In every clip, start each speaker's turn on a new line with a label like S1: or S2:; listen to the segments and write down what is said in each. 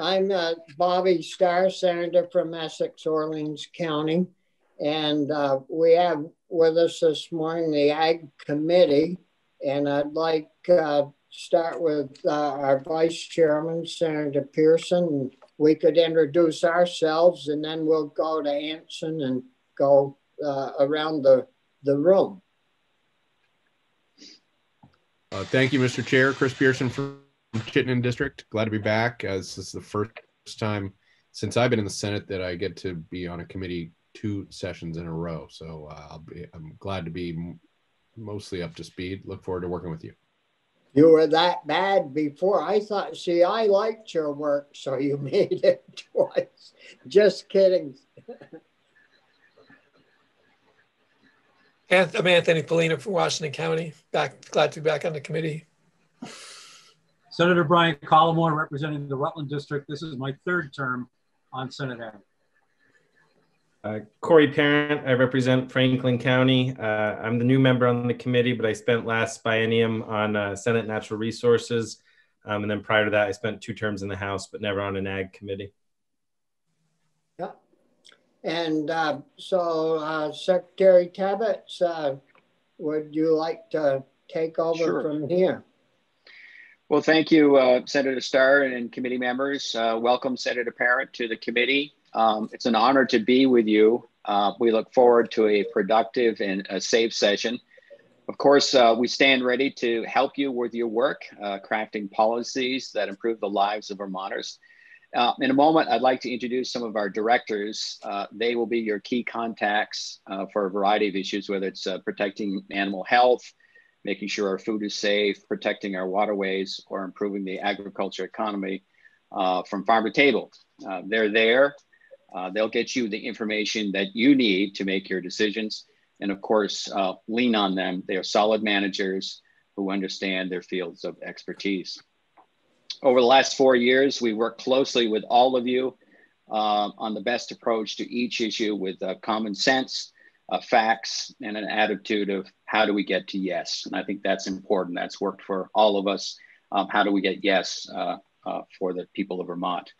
S1: I'm uh, Bobby Starr, Senator from Essex, Orleans County. And uh, we have with us this morning the Ag Committee. And I'd like uh, start with uh, our Vice Chairman, Senator Pearson. We could introduce ourselves and then we'll go to Anson and go uh, around the, the room.
S2: Uh, thank you, Mr. Chair. Chris Pearson Chittenden District. Glad to be back. As this is the first time since I've been in the Senate that I get to be on a committee two sessions in a row. So uh, I'll be, I'm glad to be mostly up to speed. Look forward to working with you.
S1: You were that bad before. I thought, see, I liked your work, so you made it twice. Just kidding.
S3: I'm Anthony Pollina from Washington County. Back, glad to be back on the committee.
S4: Senator Brian Collamore representing the Rutland District. This is my third term on Senate Ag.
S5: Uh, Corey Parent, I represent Franklin County. Uh, I'm the new member on the committee, but I spent last biennium on uh, Senate Natural Resources. Um, and then prior to that, I spent two terms in the House, but never on an ag committee.
S1: Yeah. And uh, so, uh, Secretary Tebbetts, uh, would you like to take over sure. from here?
S6: Well, thank you, uh, Senator Starr and committee members. Uh, welcome, Senator Parent, to the committee. Um, it's an honor to be with you. Uh, we look forward to a productive and a safe session. Of course, we stand ready to help you with your work, crafting policies that improve the lives of Vermonters. Uh, in a moment, I'd like to introduce some of our directors. Uh, they will be your key contacts uh, for a variety of issues, whether it's uh, protecting animal health, making sure our food is safe, protecting our waterways, or improving the agriculture economy uh, from farm to table. Uh, they're there. they'll get you the information that you need to make your decisions. And of course, lean on them. They are solid managers who understand their fields of expertise. Over the last four years, we worked closely with all of you uh, on the best approach to each issue with uh, common sense, uh, facts, and an attitude of how do we get to yes. And I think that's important. That's worked for all of us. Um, how do we get yes uh, uh, for the people of Vermont?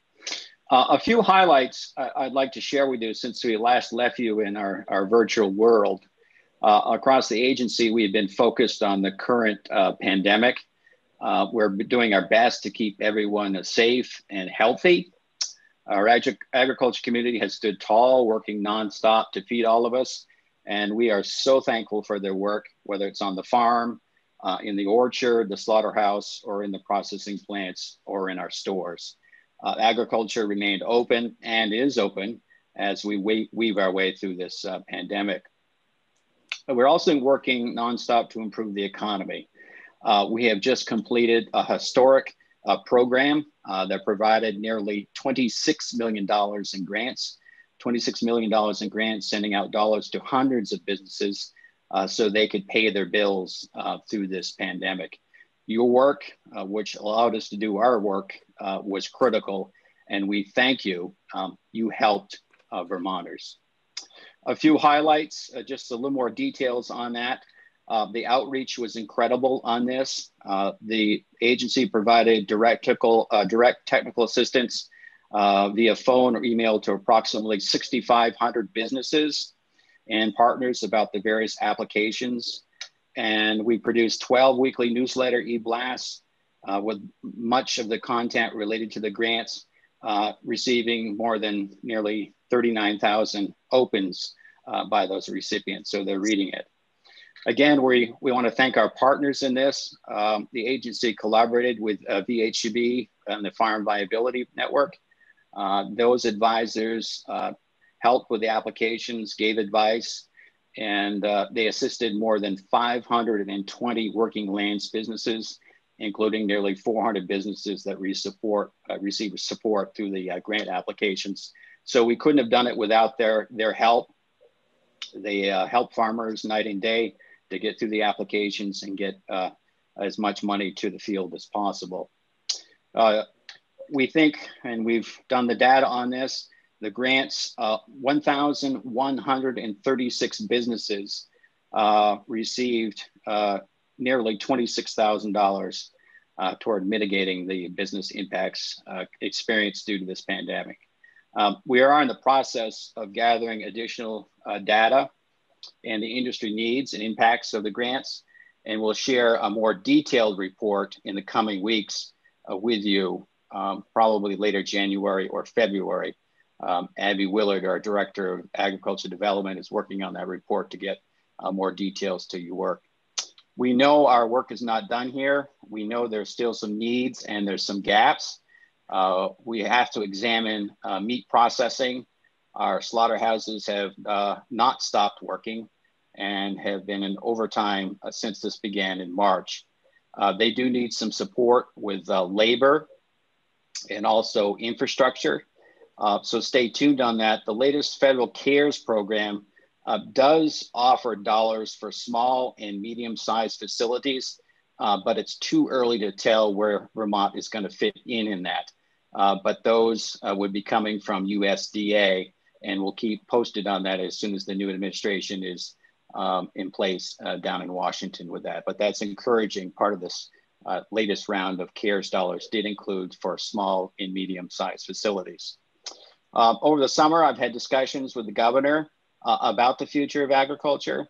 S6: Uh, a few highlights I'd like to share with you since we last left you in our, our virtual world. across the agency, we've been focused on the current pandemic uh, we're doing our best to keep everyone safe and healthy. Our ag agriculture community has stood tall, working nonstop to feed all of us. And we are so thankful for their work, whether it's on the farm, uh, in the orchard, the slaughterhouse, or in the processing plants, or in our stores. Uh, agriculture remained open and is open as we weave our way through this uh, pandemic. We're also working nonstop to improve the economy. Uh, we have just completed a historic uh, program uh, that provided nearly $26 million in grants, $26 million in grants, sending out dollars to hundreds of businesses uh, so they could pay their bills uh, through this pandemic. Your work, uh, which allowed us to do our work, was critical, and we thank you. Um, you helped Vermonters. A few highlights, just a little more details on that. Uh, the outreach was incredible on this. Uh, the agency provided direct technical, uh, direct technical assistance uh, via phone or email to approximately 6,500 businesses and partners about the various applications. And we produced 12 weekly newsletter e-blasts uh, with much of the content related to the grants, uh, receiving more than nearly 39,000 opens by those recipients. So they're reading it. Again, we, we want to thank our partners in this. Um, the agency collaborated with uh, VHCB and the Farm Viability Network. Uh, those advisors uh, helped with the applications, gave advice, and uh, they assisted more than 520 working lands businesses, including nearly 400 businesses that re support, uh, receive support through the uh, grant applications. So we couldn't have done it without their, their help. They help farmers night and day to get through the applications and get as much money to the field as possible. Uh, we think, and we've done the data on this, the grants, uh, 1,136 businesses uh, received uh, nearly $26,000 uh, toward mitigating the business impacts uh, experienced due to this pandemic. Um, we are in the process of gathering additional uh, data and the industry needs and impacts of the grants, and we'll share a more detailed report in the coming weeks with you, um, probably later January or February. Um, Abby Willard, our Director of Agriculture Development, is working on that report to get uh, more details to your work. We know our work is not done here. We know there's still some needs and there's some gaps. Uh, we have to examine uh, meat processing. Our slaughterhouses have uh, not stopped working and have been in overtime uh, since this began in March. Uh, they do need some support with labor and also infrastructure. so stay tuned on that. The latest federal CARES program does offer dollars for small and medium sized facilities, but it's too early to tell where Vermont is going to fit in in that. Uh, but those uh, would be coming from USDA, and we'll keep posted on that as soon as the new administration is um, in place uh, down in Washington with that. But that's encouraging. Part of this uh, latest round of CARES dollars did include for small and medium-sized facilities. Um, over the summer, I've had discussions with the governor uh, about the future of agriculture.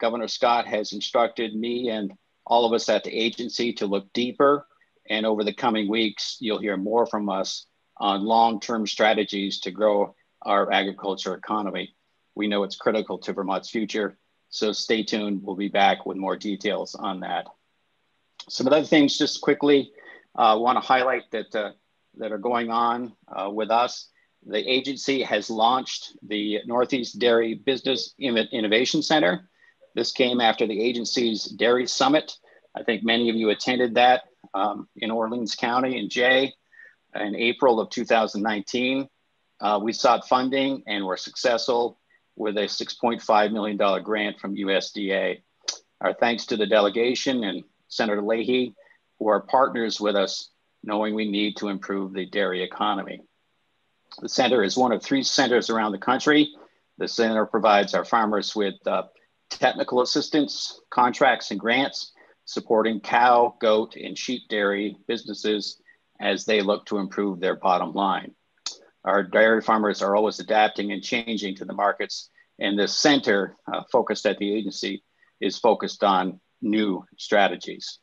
S6: Governor Scott has instructed me and all of us at the agency to look deeper and over the coming weeks, you'll hear more from us on long term strategies to grow our agriculture economy. We know it's critical to Vermont's future. So stay tuned. We'll be back with more details on that. Some other things, just quickly, I uh, want to highlight that, uh, that are going on uh, with us. The agency has launched the Northeast Dairy Business Innovation Center. This came after the agency's Dairy Summit. I think many of you attended that um, in Orleans County in Jay in April of 2019. Uh, we sought funding and were successful with a $6.5 million grant from USDA. Our thanks to the delegation and Senator Leahy, who are partners with us, knowing we need to improve the dairy economy. The center is one of three centers around the country. The center provides our farmers with uh, technical assistance, contracts, and grants supporting cow, goat, and sheep dairy businesses as they look to improve their bottom line. Our dairy farmers are always adapting and changing to the markets, and this center uh, focused at the agency is focused on new strategies.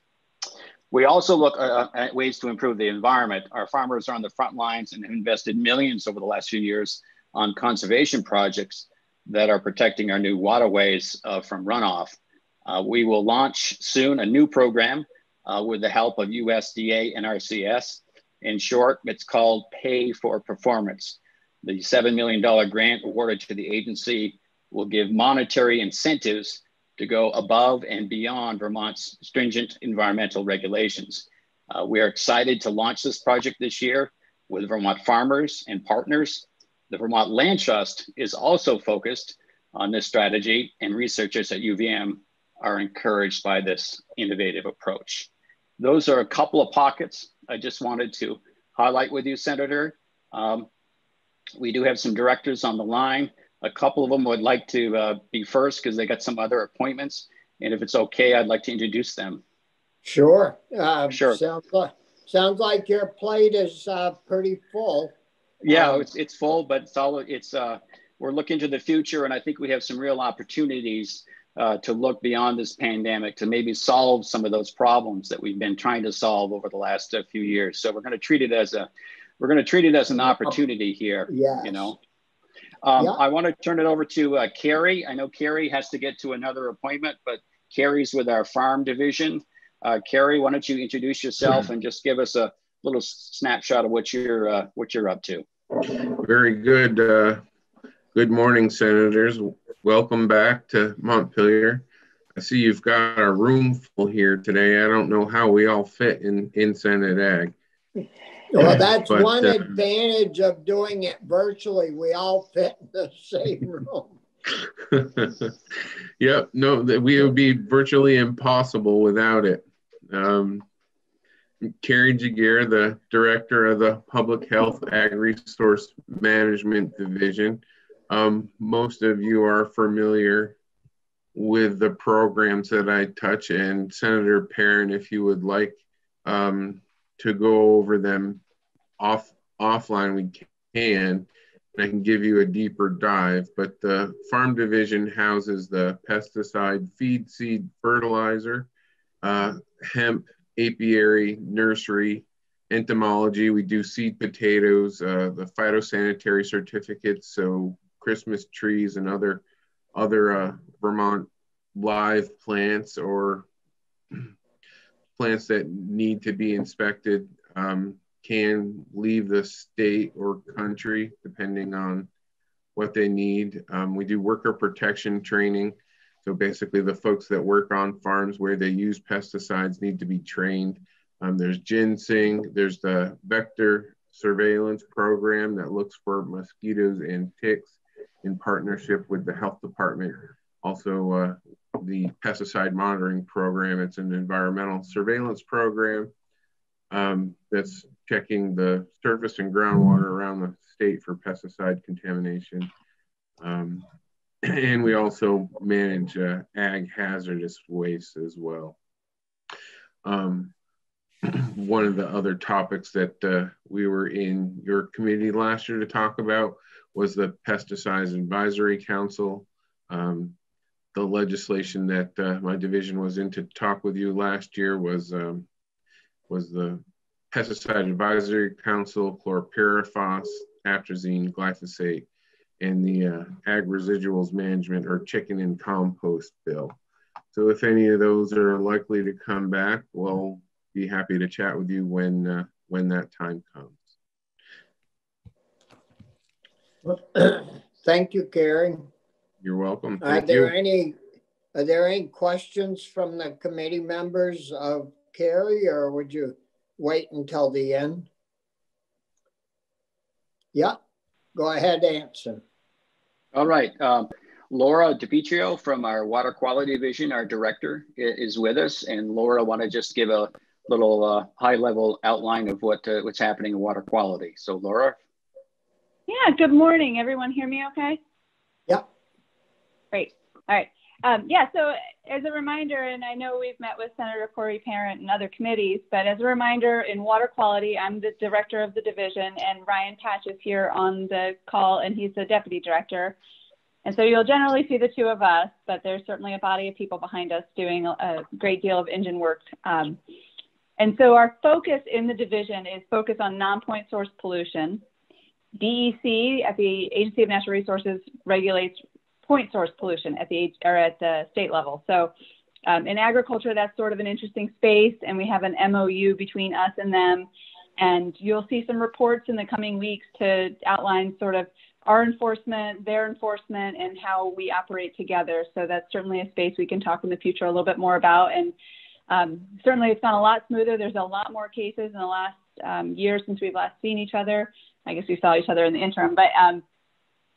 S6: We also look uh, at ways to improve the environment. Our farmers are on the front lines and have invested millions over the last few years on conservation projects that are protecting our new waterways uh, from runoff. Uh, we will launch soon a new program uh, with the help of USDA and RCS. In short, it's called Pay for Performance. The $7 million grant awarded to the agency will give monetary incentives to go above and beyond Vermont's stringent environmental regulations. Uh, we are excited to launch this project this year with Vermont farmers and partners. The Vermont Land Trust is also focused on this strategy, and researchers at UVM are encouraged by this innovative approach. Those are a couple of pockets I just wanted to highlight with you, Senator. Um, we do have some directors on the line. A couple of them would like to uh, be first because they got some other appointments. And if it's okay, I'd like to introduce them.
S1: Sure. Uh,
S6: sure.
S1: Sounds like, sounds like your plate is uh, pretty full.
S6: Yeah, um, it's, it's full, but it's all, it's, uh, we're looking to the future and I think we have some real opportunities uh, to look beyond this pandemic to maybe solve some of those problems that we've been trying to solve over the last uh, few years. So we're going to treat it as a we're going to treat it as an opportunity here.
S1: Yeah.
S6: You know. Um, yeah. I want to turn it over to uh, Carrie. I know Carrie has to get to another appointment, but Carrie's with our farm division. Uh, Carrie, why don't you introduce yourself and just give us a little snapshot of what you're uh, what you're up to?
S7: Very good. Uh, good morning, senators welcome back to Montpelier. I see you've got a room full here today. I don't know how we all fit in, in Senate Ag.
S1: Well, that's but, one uh, advantage of doing it virtually. We all fit in the same room.
S7: yep, no, we would be virtually impossible without it. Um, Carrie Giguere, the director of the Public Health Ag Resource Management Division. Um, most of you are familiar with the programs that I touch, and Senator Perrin, if you would like um, to go over them off offline. We can. And I can give you a deeper dive, but the farm division houses the pesticide, feed, seed, fertilizer, uh, hemp, apiary, nursery, entomology. We do seed potatoes, uh, the phytosanitary certificates, so Christmas trees and other other uh, Vermont live plants or plants that need to be inspected um, can leave the state or country depending on what they need. Um, we do worker protection training. So basically the folks that work on farms where they use pesticides need to be trained. Um, there's ginseng, there's the vector surveillance program that looks for mosquitoes and ticks in partnership with the health department. Also uh, the pesticide monitoring program, it's an environmental surveillance program um, that's checking the surface and groundwater around the state for pesticide contamination. Um, and we also manage uh, ag hazardous waste as well. Um, one of the other topics that uh, we were in your committee last year to talk about was the Pesticides Advisory Council. Um, the legislation that uh, my division was in to talk with you last year was um, was the Pesticide Advisory Council, chlorpyrifos, atrazine, glyphosate, and the uh, ag residuals management or chicken and compost bill. So if any of those are likely to come back, we'll be happy to chat with you when uh, when that time comes.
S1: Thank you, Gary.
S7: You're welcome.
S1: Thank are there you. any are there any questions from the committee members of Carrie, or would you wait until the end? Yeah, go ahead, Anson.
S6: All right. Um, Laura DiPietro from our Water Quality Division, our director, is with us. And Laura, want to just give a little uh, high-level outline of what uh, what's happening in water quality. So, Laura.
S8: Yeah. Good morning. Everyone, hear me okay?
S1: Yeah.
S8: Great. All right. Um, yeah, so as a reminder, and I know we've met with Senator Corey Parent and other committees, but as a reminder, in water quality, I'm the director of the division, and Ryan Patch is here on the call, and he's the deputy director. And so you'll generally see the two of us, but there's certainly a body of people behind us doing a great deal of engine work. Um, and so our focus in the division is focus on non-point source pollution. DEC at the Agency of Natural Resources regulates point source pollution at the or at the state level. So um, in agriculture, that's sort of an interesting space, and we have an MOU between us and them. And you'll see some reports in the coming weeks to outline sort of our enforcement, their enforcement, and how we operate together. So that's certainly a space we can talk in the future a little bit more about. And um, certainly it's gone a lot smoother. There's a lot more cases in the last um, year since we've last seen each other. I guess we saw each other in the interim, but um,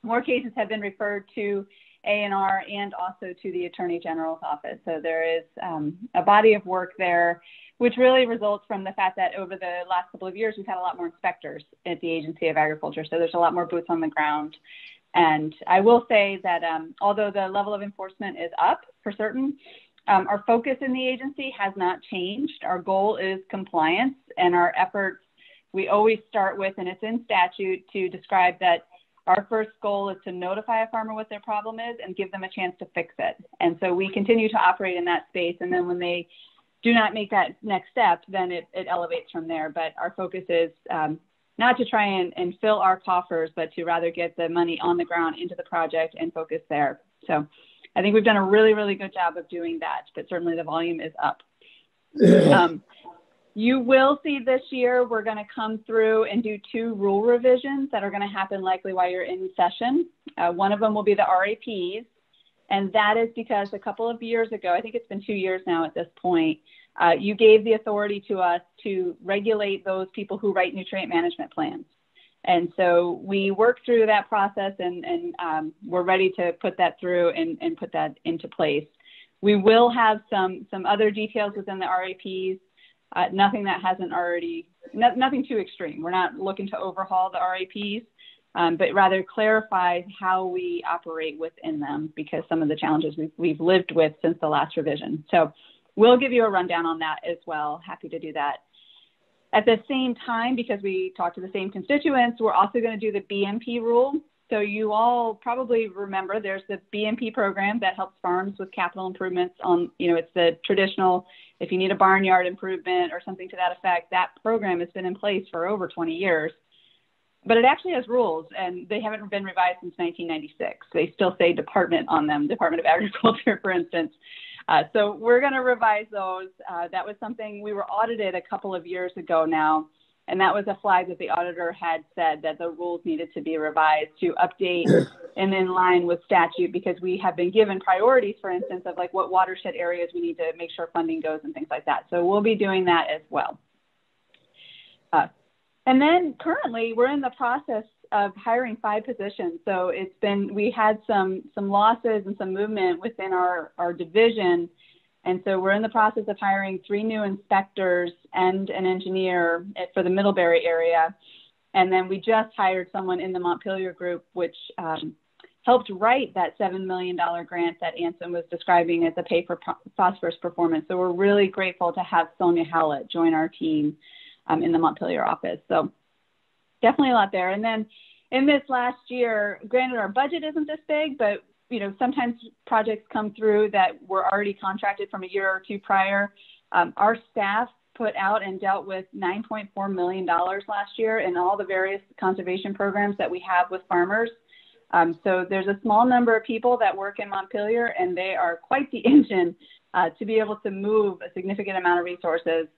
S8: more cases have been referred to ANR and also to the Attorney General's office. So there is um, a body of work there, which really results from the fact that over the last couple of years, we've had a lot more inspectors at the Agency of Agriculture. So there's a lot more boots on the ground. And I will say that um, although the level of enforcement is up for certain, um, our focus in the agency has not changed. Our goal is compliance and our efforts. We always start with, and it's in statute to describe that our first goal is to notify a farmer what their problem is and give them a chance to fix it. And so we continue to operate in that space. And then when they do not make that next step, then it, it elevates from there. But our focus is um, not to try and, and fill our coffers, but to rather get the money on the ground into the project and focus there. So I think we've done a really, really good job of doing that, but certainly the volume is up. Um, you will see this year, we're going to come through and do two rule revisions that are going to happen likely while you're in session. Uh, one of them will be the RAPs. And that is because a couple of years ago, I think it's been two years now at this point, uh, you gave the authority to us to regulate those people who write nutrient management plans. And so we worked through that process and, and um, we're ready to put that through and, and put that into place. We will have some, some other details within the RAPs uh, nothing that hasn't already, no, nothing too extreme. We're not looking to overhaul the RAPs, um, but rather clarify how we operate within them because some of the challenges we've, we've lived with since the last revision. So we'll give you a rundown on that as well. Happy to do that. At the same time, because we talk to the same constituents, we're also going to do the BMP rule. So you all probably remember there's the BMP program that helps farms with capital improvements on, you know, it's the traditional, if you need a barnyard improvement or something to that effect, that program has been in place for over 20 years. But it actually has rules and they haven't been revised since 1996. They still say department on them, Department of Agriculture, for instance. Uh, so we're going to revise those. Uh, that was something we were audited a couple of years ago now and that was a flag that the auditor had said that the rules needed to be revised to update and in line with statute because we have been given priorities, for instance, of like what watershed areas we need to make sure funding goes and things like that. So we'll be doing that as well. Uh, and then currently we're in the process of hiring five positions. So it's been, we had some, some losses and some movement within our, our division and so we're in the process of hiring three new inspectors and an engineer for the Middlebury area. And then we just hired someone in the Montpelier group, which um, helped write that $7 million grant that Anson was describing as a pay for phosphorus performance. So we're really grateful to have Sonia Hallett join our team um, in the Montpelier office. So definitely a lot there. And then in this last year, granted our budget isn't this big, but you know, sometimes projects come through that were already contracted from a year or two prior. Um, our staff put out and dealt with $9.4 million last year in all the various conservation programs that we have with farmers. Um, so there's a small number of people that work in Montpelier, and they are quite the engine uh, to be able to move a significant amount of resources.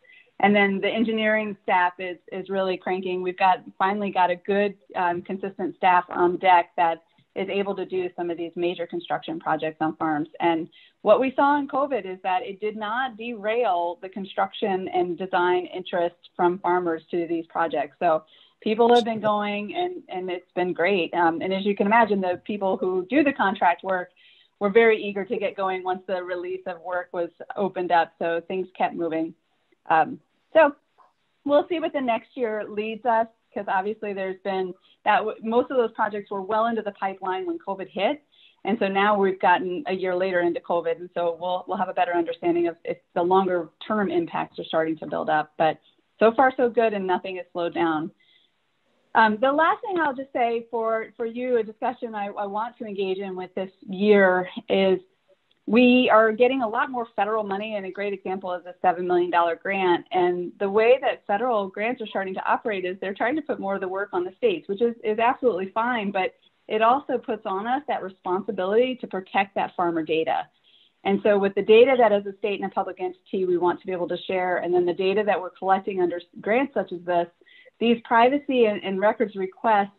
S8: And then the engineering staff is, is really cranking. We've got finally got a good, um, consistent staff on deck that is able to do some of these major construction projects on farms. And what we saw in COVID is that it did not derail the construction and design interest from farmers to these projects. So people have been going and, and it's been great. Um, and as you can imagine, the people who do the contract work were very eager to get going once the release of work was opened up. So things kept moving. Um, so we'll see what the next year leads us because obviously there's been that most of those projects were well into the pipeline when COVID hit. And so now we've gotten a year later into COVID. And so we'll, we'll have a better understanding of if the longer term impacts are starting to build up. But so far, so good, and nothing has slowed down. Um, the last thing I'll just say for, for you, a discussion I, I want to engage in with this year is we are getting a lot more federal money, and a great example is a $7 million grant. And the way that federal grants are starting to operate is they're trying to put more of the work on the states, which is, is absolutely fine, but it also puts on us that responsibility to protect that farmer data. And so, with the data that as a state and a public entity we want to be able to share, and then the data that we're collecting under grants such as this, these privacy and, and records requests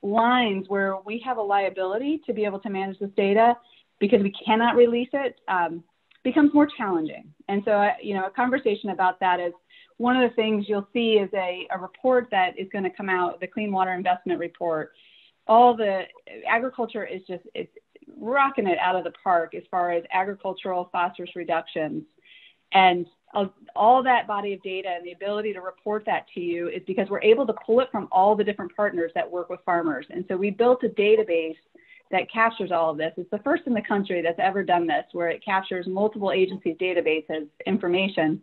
S8: lines where we have a liability to be able to manage this data because we cannot release it um, becomes more challenging. And so, uh, you know, a conversation about that is one of the things you'll see is a, a report that is going to come out, the Clean Water Investment Report. All the agriculture is just, it's rocking it out of the park as far as agricultural phosphorus reductions. And all that body of data and the ability to report that to you is because we're able to pull it from all the different partners that work with farmers. And so we built a database that captures all of this. It's the first in the country that's ever done this, where it captures multiple agencies' databases information.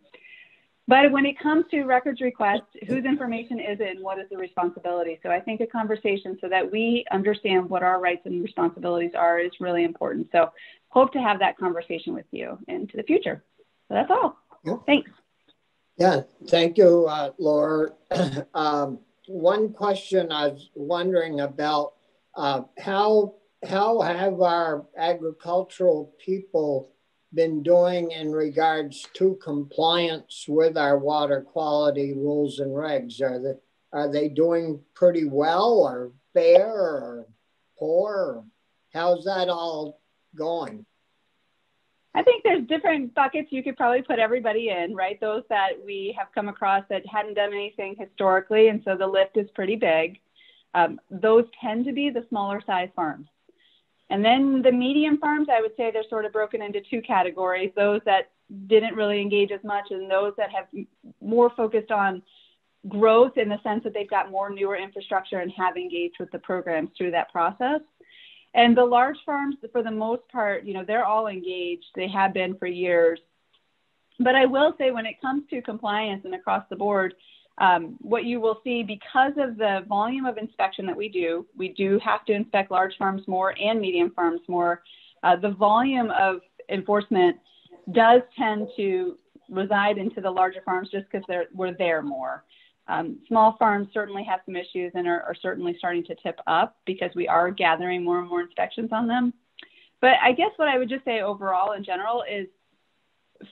S8: But when it comes to records requests, whose information is it and what is the responsibility? So I think a conversation so that we understand what our rights and responsibilities are is really important. So hope to have that conversation with you into the future. So that's all. Yep. Thanks.
S1: Yeah, thank you, uh, Laura. um, one question I was wondering about uh, how how have our agricultural people been doing in regards to compliance with our water quality rules and regs? Are they, are they doing pretty well or fair or poor? How's that all going?
S8: I think there's different buckets you could probably put everybody in, right? Those that we have come across that hadn't done anything historically, and so the lift is pretty big. Um, those tend to be the smaller size farms. And then the medium farms, I would say they're sort of broken into two categories those that didn't really engage as much, and those that have more focused on growth in the sense that they've got more newer infrastructure and have engaged with the programs through that process. And the large farms, for the most part, you know, they're all engaged. They have been for years. But I will say, when it comes to compliance and across the board, Um, what you will see because of the volume of inspection that we do, we do have to inspect large farms more and medium farms more. Uh, the volume of enforcement does tend to reside into the larger farms just because we're there more. Um, small farms certainly have some issues and are, are, certainly starting to tip up because we are gathering more and more inspections on them. But I guess what I would just say overall in general is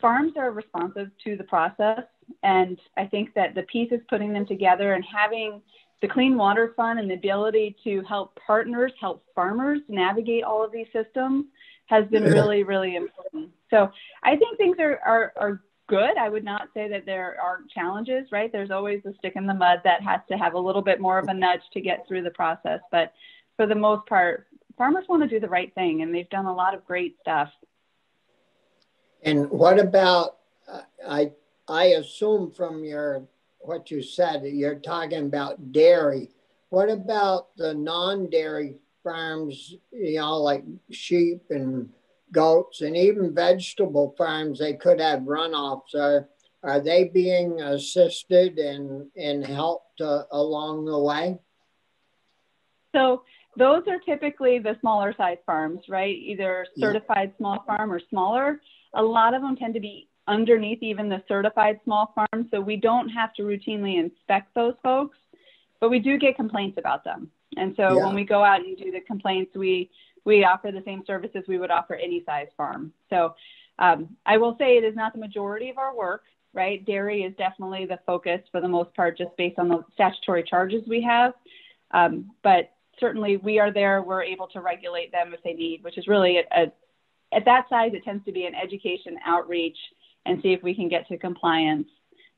S8: farms are responsive to the process. And I think that the pieces putting them together and having the Clean Water Fund and the ability to help partners, help farmers navigate all of these systems has been really, really important. So I think things are, are, are good. I would not say that there aren't challenges, right? There's always a stick in the mud that has to have a little bit more of a nudge to get through the process. But for the most part, farmers want to do the right thing and they've done a lot of great stuff.
S1: And what about, I, I assume from your, what you said, you're talking about dairy. What about the non-dairy farms, you know, like sheep and goats and even vegetable farms, they could have runoffs. Are, are they being assisted and, and helped uh, along the way?
S8: So those are typically the smaller size farms, right? Either certified yeah. small farm or smaller. A lot of them tend to be underneath even the certified small farm. So we don't have to routinely inspect those folks, but we do get complaints about them. And so yeah. when we go out and do the complaints, we we offer the same services we would offer any size farm. So um, I will say it is not the majority of our work, right? Dairy is definitely the focus for the most part, just based on the statutory charges we have. Um, but certainly we are there. We're able to regulate them if they need, which is really a, a, at that size, it tends to be an education outreach and see if we can get to compliance.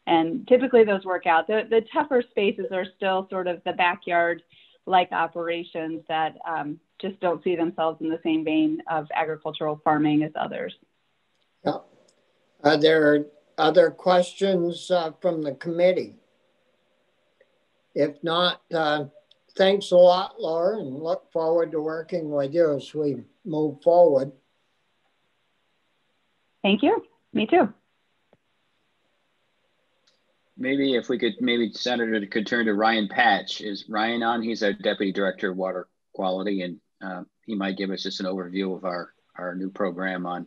S8: And typically those work out. The, the tougher spaces are still sort of the backyard like operations that um, just don't see themselves in the same vein of agricultural farming as others.
S1: Yeah. Are there other questions uh, from the committee? If not, uh, thanks a lot, Laura, and look forward to working with you as we move forward.
S8: Thank you. Me too.
S6: Maybe if we could, maybe Senator could turn to Ryan Patch. Is Ryan on? He's our Deputy Director of Water Quality, and uh, he might give us just an overview of our, our new program on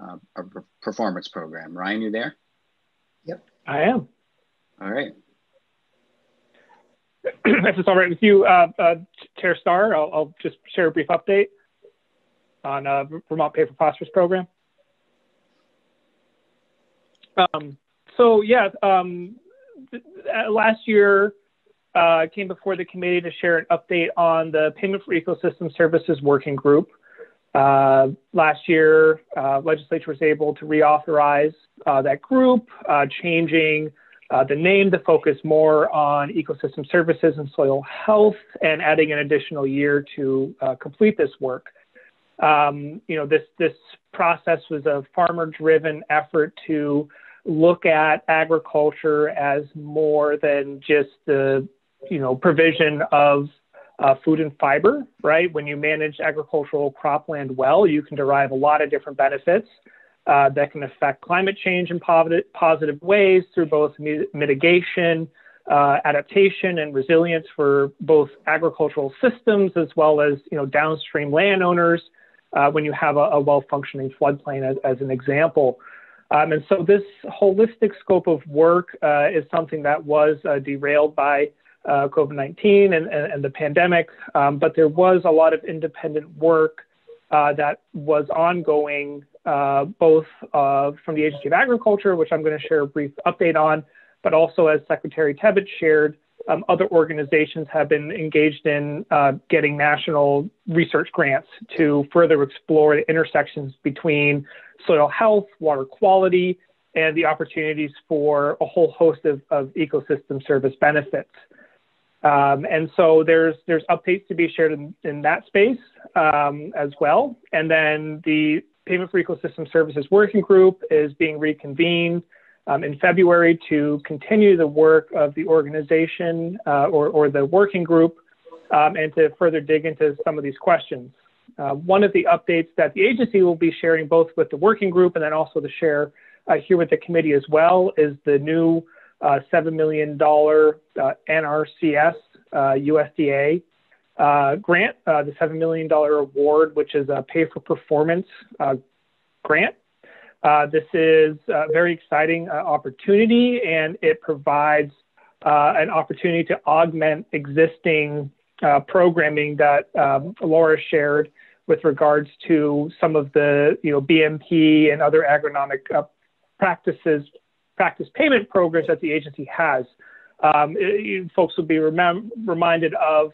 S6: uh, our performance program. Ryan, you there?
S1: Yep.
S9: I am.
S6: All right.
S9: if it's all right with you, uh, uh, Chair Starr, I'll, I'll, just share a brief update on uh, Vermont Pay for Phosphorus program. Um, so yeah, um, uh, last year uh, came before the committee to share an update on the Payment for Ecosystem Services Working Group. Uh, last year, uh, legislature was able to reauthorize uh, that group, uh, changing the name to focus more on ecosystem services and soil health, and adding an additional year to complete this work. Um, you know, this this process was a farmer-driven effort to look at agriculture as more than just the you know provision of uh, food and fiber right? When you manage agricultural cropland well you can derive a lot of different benefits uh, that can affect climate change in positive ways through both mitigation uh, adaptation and resilience for both agricultural systems as well as you know downstream landowners uh, when you have a, a well-functioning floodplain as, as an example um, and so this holistic scope of work uh, is something that was uh, derailed by uh, COVID 19 and, and, and, the pandemic, um, but there was a lot of independent work uh, that was ongoing, uh, both uh, from the Agency of Agriculture, which I'm going to share a brief update on, but also as Secretary Tebbetts shared, um, other organizations have been engaged in getting national research grants to further explore the intersections between soil health, water quality, and the opportunities for a whole host of, of ecosystem service benefits. Um, and so there's there's updates to be shared in, in that space um, as well. And then the Payment for Ecosystem Services Working Group is being reconvened um, in February to continue the work of the organization uh, or, or the working group um, and to further dig into some of these questions. Uh, one of the updates that the agency will be sharing both with the working group and then also to share uh, here with the committee as well is the new uh, $7 million uh, NRCS USDA uh, grant, uh, the $7 million award, which is a pay for performance grant. this is a very exciting opportunity and it provides an opportunity to augment existing programming that um, Laura shared with regards to some of the you know BMP and other agronomic uh, practices practice payment programs that the agency has. Um, it, folks will be remem- reminded of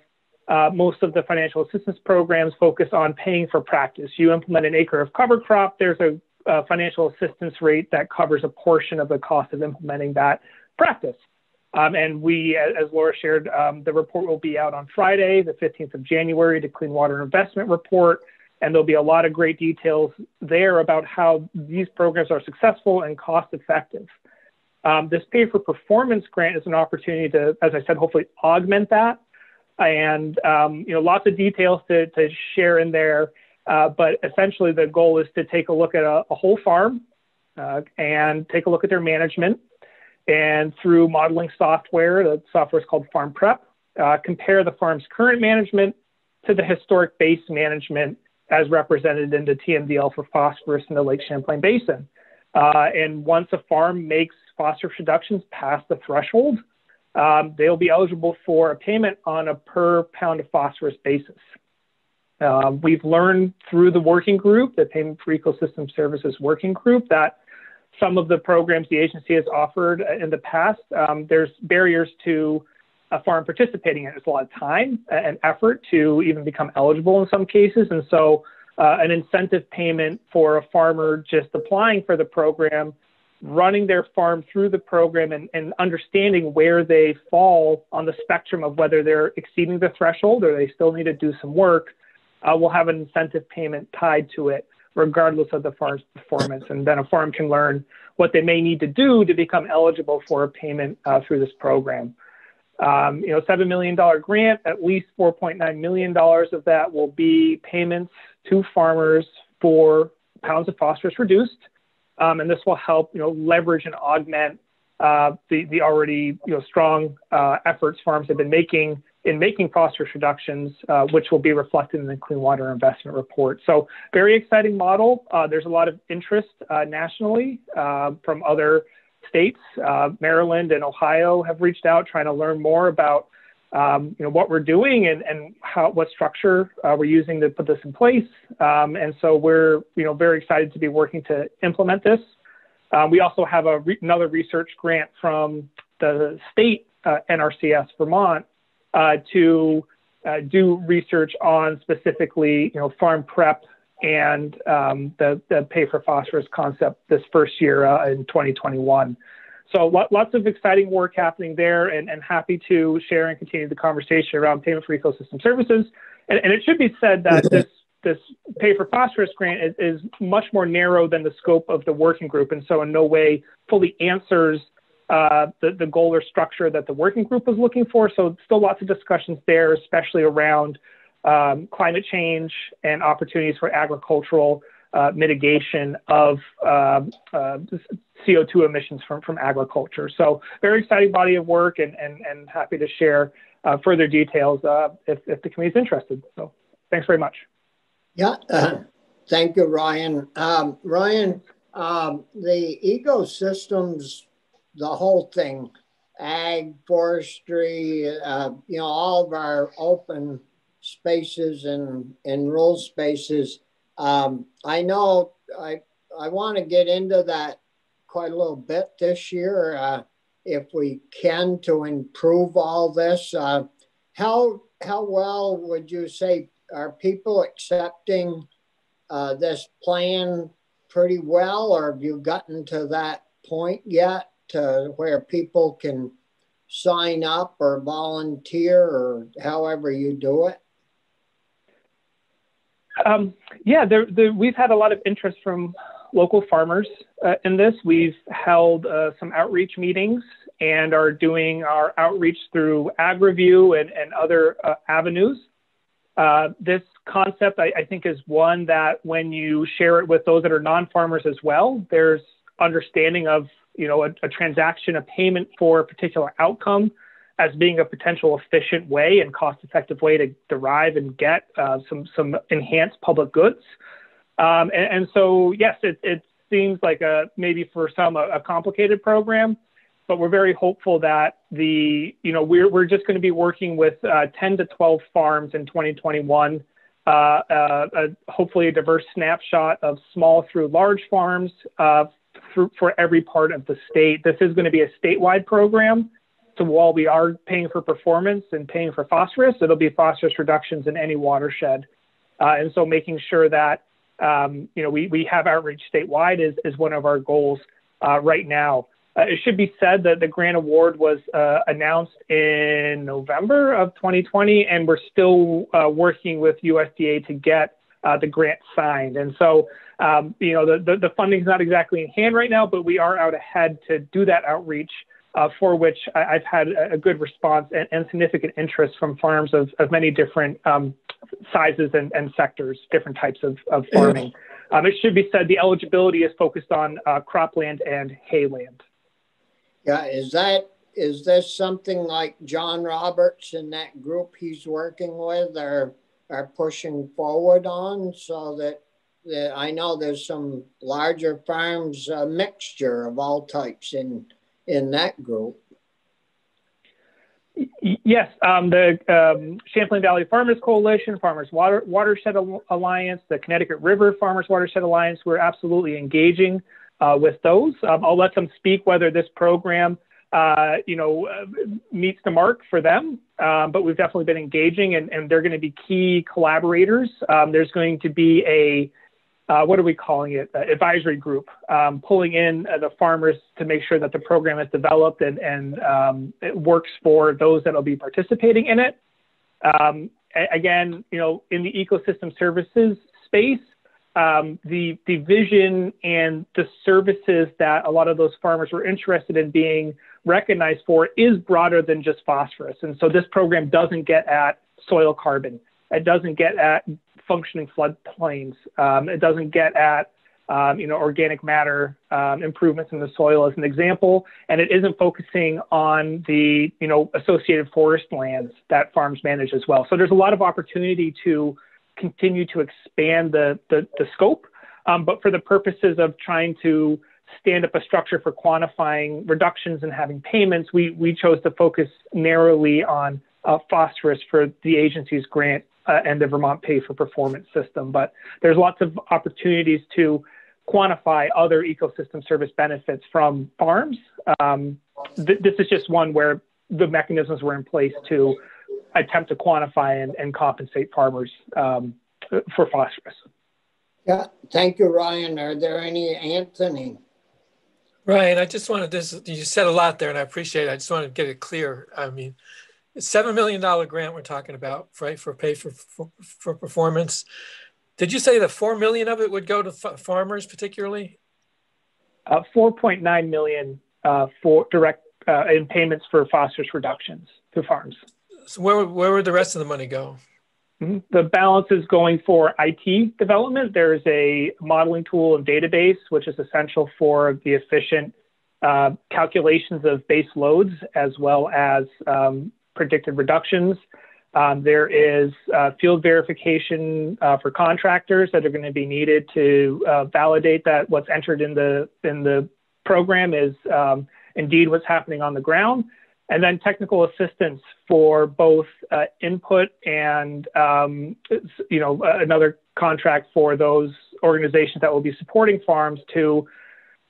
S9: uh, most of the financial assistance programs focus on paying for practice. You implement an acre of cover crop, there's a, a financial assistance rate that covers a portion of the cost of implementing that practice. Um, and we, as Laura shared, um, the report will be out on Friday, the 15th of January, the Clean Water Investment Report. And there'll be a lot of great details there about how these programs are successful and cost effective. Um, this pay for performance grant is an opportunity to, as I said, hopefully augment that. And, um, you know, lots of details to, to share in there. Uh, but essentially, the goal is to take a look at a, a whole farm uh, and take a look at their management and through modeling software, the software is called Farm Prep, uh, compare the farm's current management to the historic base management as represented in the TMDL for phosphorus in the Lake Champlain Basin. Uh, and once a farm makes phosphorus reductions past the threshold, um, they'll be eligible for a payment on a per pound of phosphorus basis. Uh, we've learned through the working group, the Payment for Ecosystem Services Working Group, that some of the programs the agency has offered in the past, um, there's barriers to a farm participating in it. It's a lot of time and effort to even become eligible in some cases. And so, uh, an incentive payment for a farmer just applying for the program, running their farm through the program, and, and understanding where they fall on the spectrum of whether they're exceeding the threshold or they still need to do some work, uh, will have an incentive payment tied to it regardless of the farm's performance. And then a farm can learn what they may need to do to become eligible for a payment uh, through this program. Um, you know, $7 million grant, at least $4.9 million of that will be payments to farmers for pounds of phosphorus reduced. Um, and this will help, you know, leverage and augment uh, the, the already, you know, strong uh, efforts farms have been making in making phosphorus reductions, uh, which will be reflected in the Clean Water Investment Report. So, very exciting model. Uh, there's a lot of interest uh, nationally uh, from other states. Uh, Maryland and Ohio have reached out trying to learn more about um, you know what we're doing and, and how what structure uh, we're using to put this in place. Um, and so we're you know very excited to be working to implement this. we also have re- another research grant from the state NRCS Vermont uh, to uh, do research on specifically, you know, farm prep and um, the, the pay for phosphorus concept this first year uh, in 2021. So lots of exciting work happening there and, and, happy to share and continue the conversation around payment for ecosystem services. And, and it should be said that this, this pay for phosphorus grant is, is, much more narrow than the scope of the working group. And so in no way fully answers uh, the, the goal or structure that the working group was looking for. So still lots of discussions there, especially around um, climate change and opportunities for agricultural uh, mitigation of uh, uh CO2 emissions from, from agriculture. So very exciting body of work and, and, and happy to share uh, further details uh, if, if the committee is interested. So thanks very much.
S1: Yeah, thank you, Ryan. Um, Ryan, um, the ecosystems the whole thing, ag, forestry, uh, you know, all of our open spaces and, and rural spaces. Um, I know I, I want to get into that quite a little bit this year uh, if we can to improve all this. Uh, how, how well would you say are people accepting uh, this plan pretty well, or have you gotten to that point yet? Where people can sign up or volunteer or however you do it?
S9: Um, yeah, there, there, we've had a lot of interest from local farmers uh, in this. We've held uh, some outreach meetings and are doing our outreach through AgriView and, and other uh, avenues. Uh, this concept, I, I, think, is one that when you share it with those that are non farmers as well, there's understanding of you know, a, a transaction, a payment for a particular outcome as being a potential efficient way and cost-effective way to derive and get uh, some some enhanced public goods. Um, and, and, so, yes, it, it, seems like a maybe for some a, a, complicated program, but we're very hopeful that the you know we're we're just going to be working with uh, 10 to 12 farms in 2021. Uh, uh, hopefully, a diverse snapshot of small through large farms for, for every part of the state. This is going to be a statewide program. So while we are paying for performance and paying for phosphorus, it'll be phosphorus reductions in any watershed. Uh, and so making sure that um, you know we, we have outreach statewide is, is one of our goals uh, right now. Uh, it should be said that the grant award was uh, announced in November of 2020, and we're still uh, working with USDA to get uh, the grant signed. And so, um, you know, the, the, the funding is not exactly in hand right now, but we are out ahead to do that outreach uh, for which I, have had a, good response and, and, significant interest from farms of, of many different um, sizes and, and, sectors, different types of, of farming. Um, it should be said the eligibility is focused on uh, cropland and hayland.
S1: Yeah, is that is this something like John Roberts and that group he's working with are are pushing forward on so that that I know there's some larger farms, a mixture of all types in in that group?
S9: Yes, um, the um, Champlain Valley Farmers Coalition, Farmers Water, Watershed Alliance, the Connecticut River Farmers Watershed Alliance, we're absolutely engaging uh, with those. Um, I'll let them speak whether this program, uh, you know, meets the mark for them. Um, but we've definitely been engaging, and, and they're going to be key collaborators. Um, there's going to be a uh, what are we calling it, uh, advisory group, um, pulling in uh, the farmers to make sure that the program is developed and, and um, it works for those that will be participating in it. Um, again, you know, in the ecosystem services space, um, the, the vision and the services that a lot of those farmers were interested in being recognized for is broader than just phosphorus. And so this program doesn't get at soil carbon. It doesn't get at functioning floodplains. Um, it doesn't get at um, you know organic matter um, improvements in the soil as an example, and it isn't focusing on the you know associated forest lands that farms manage as well. So there's a lot of opportunity to continue to expand the the, the scope, um, but for the purposes of trying to stand up a structure for quantifying reductions and having payments, we we chose to focus narrowly on uh, phosphorus for the agency's grant uh, and the Vermont Pay for Performance system. But there's lots of opportunities to quantify other ecosystem service benefits from farms. Um, th- this is just one where the mechanisms were in place to attempt to quantify and, and compensate farmers um, for phosphorus.
S1: Yeah, thank you, Ryan. Are there any, Anthony?
S3: Ryan, I just wanted this, you said a lot there and I appreciate it. I just wanted to get it clear. I mean, seven million dollar grant we're talking about, right, for pay for, for, for performance. Did you say that four million of it would go to farmers, particularly?
S9: Uh, Four point nine million uh, for direct uh, in payments for phosphorus reductions to farms.
S3: So where where would the rest of the money go?
S9: Mm-hmm. The balance is going for IT development. There is a modeling tool and database which is essential for the efficient uh, calculations of base loads as well as um, predicted reductions. Um, there is uh, field verification uh, for contractors that are going to be needed to uh, validate that what's entered in the in the program is um, indeed what's happening on the ground, and then technical assistance for both uh, input and um, you know another contract for those organizations that will be supporting farms to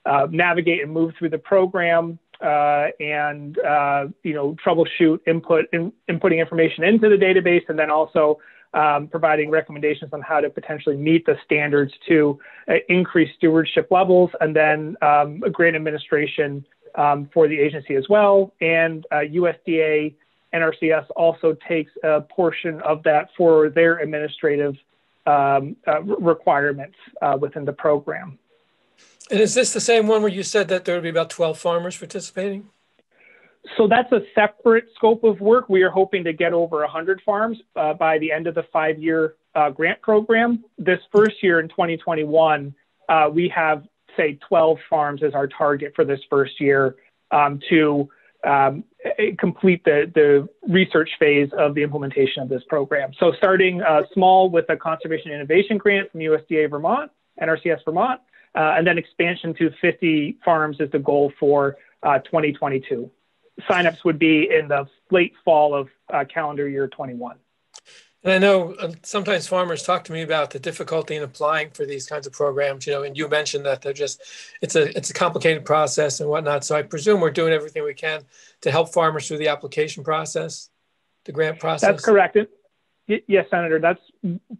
S9: uh, navigate and move through the program uh, and uh, you know troubleshoot input in, inputting information into the database and then also um, providing recommendations on how to potentially meet the standards to uh, increase stewardship levels and then um, grant administration um, for the agency as well and USDA uh, NRCS also takes a portion of that for their administrative um, uh, requirements uh, within the program.
S3: And is this the same one where you said that there would be about 12 farmers participating?
S9: So that's a separate scope of work. We are hoping to get over 100 farms uh, by the end of the five year uh, grant program. This first year in 2021, uh, we have say 12 farms as our target for this first year um, to um, complete the, the research phase of the implementation of this program. So starting uh, small with a conservation innovation grant from USDA Vermont, NRCS Vermont, uh, and then expansion to 50 farms is the goal for uh, 2022. Signups would be in the late fall of uh, calendar year 21.
S3: And I know uh, sometimes farmers talk to me about the difficulty in applying for these kinds of programs, you know, and you mentioned that they're just, it's a, it's a complicated process and whatnot. So I presume we're doing everything we can to help farmers through the application process, the grant process.
S9: That's correct. Yes, Senator, that's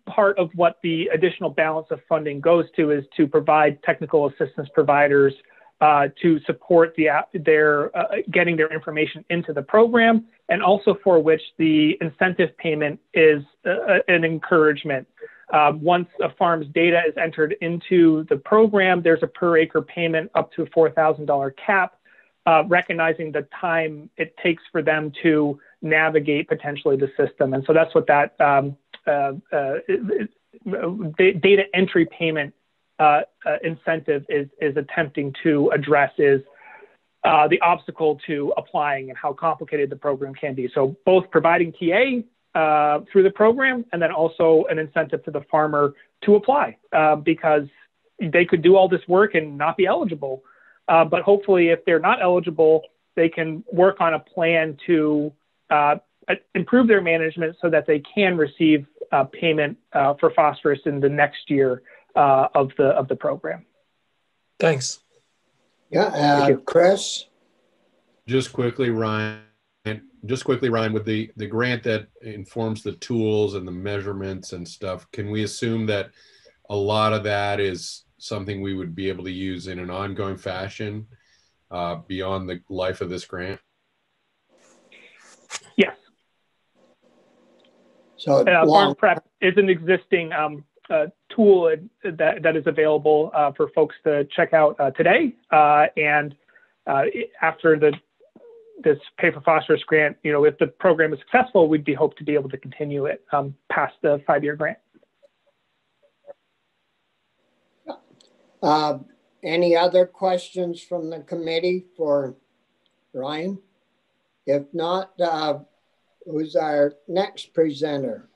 S9: part of what the additional balance of funding goes to is to provide technical assistance providers uh, to support the their uh, getting their information into the program, and also for which the incentive payment is uh, an encouragement. Uh, once a farm's data is entered into the program, there's a per acre payment up to a $4,000 cap, uh, recognizing the time it takes for them to navigate potentially the system. And so that's what that um, data entry payment uh, uh, incentive is, is attempting to address is uh, the obstacle to applying and how complicated the program can be. So both providing TA uh, through the program and then also an incentive to the farmer to apply uh, because they could do all this work and not be eligible. Uh, but hopefully, if they're not eligible, they can work on a plan to improve their management so that they can receive payment for phosphorus in the next year uh, of the of the program.
S3: Thanks.
S1: Yeah, uh, Thank Chris.
S2: Just quickly, Ryan. Just quickly, Ryan, with the the grant that informs the tools and the measurements and stuff, can we assume that a lot of that is something we would be able to use in an ongoing fashion uh, beyond the life of this grant?
S9: Yes. So uh, Farm Prep is an existing um, tool that, that is available uh, for folks to check out uh, today. Uh, and uh, after the this pay for phosphorus grant, you know, if the program is successful, we'd be hope to be able to continue it um, past the five-year grant.
S1: Uh, any other questions from the committee for Ryan? If not, who's our next presenter?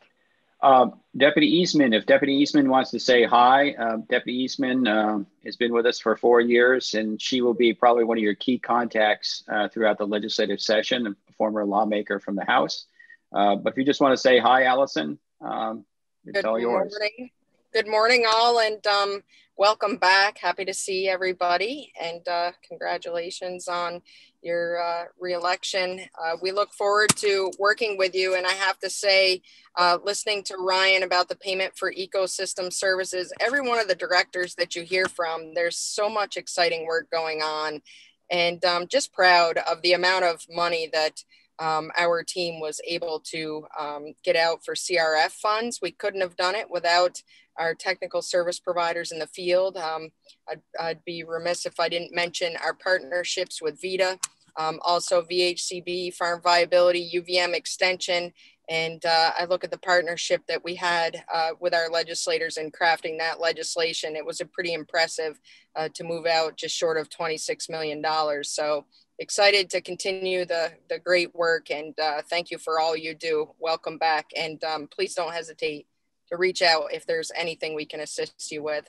S6: Uh, Deputy Eastman, if Deputy Eastman wants to say hi, uh, Deputy Eastman uh, has been with us for four years, and she will be probably one of your key contacts uh, throughout the legislative session, a former lawmaker from the House. Uh, but if you just want to say hi, Alyson, um, it's Good all yours.
S10: Morning. Good morning, all, and um, welcome back. Happy to see everybody, and uh, congratulations on your uh, reelection. Uh, we look forward to working with you. And I have to say, uh, listening to Ryan about the payment for ecosystem services, every one of the directors that you hear from, there's so much exciting work going on. And I'm just proud of the amount of money that um, our team was able to um, get out for CRF funds. We couldn't have done it without our technical service providers in the field. Um, I'd, I'd, be remiss if I didn't mention our partnerships with VITA, um, also VHCB, Farm Viability, UVM Extension, and uh, I look at the partnership that we had uh, with our legislators in crafting that legislation. It was a pretty impressive uh, to move out just short of $26 million. So excited to continue the, the great work and uh, thank you for all you do. Welcome back. And um, please don't hesitate to reach out if there's anything we can assist you with.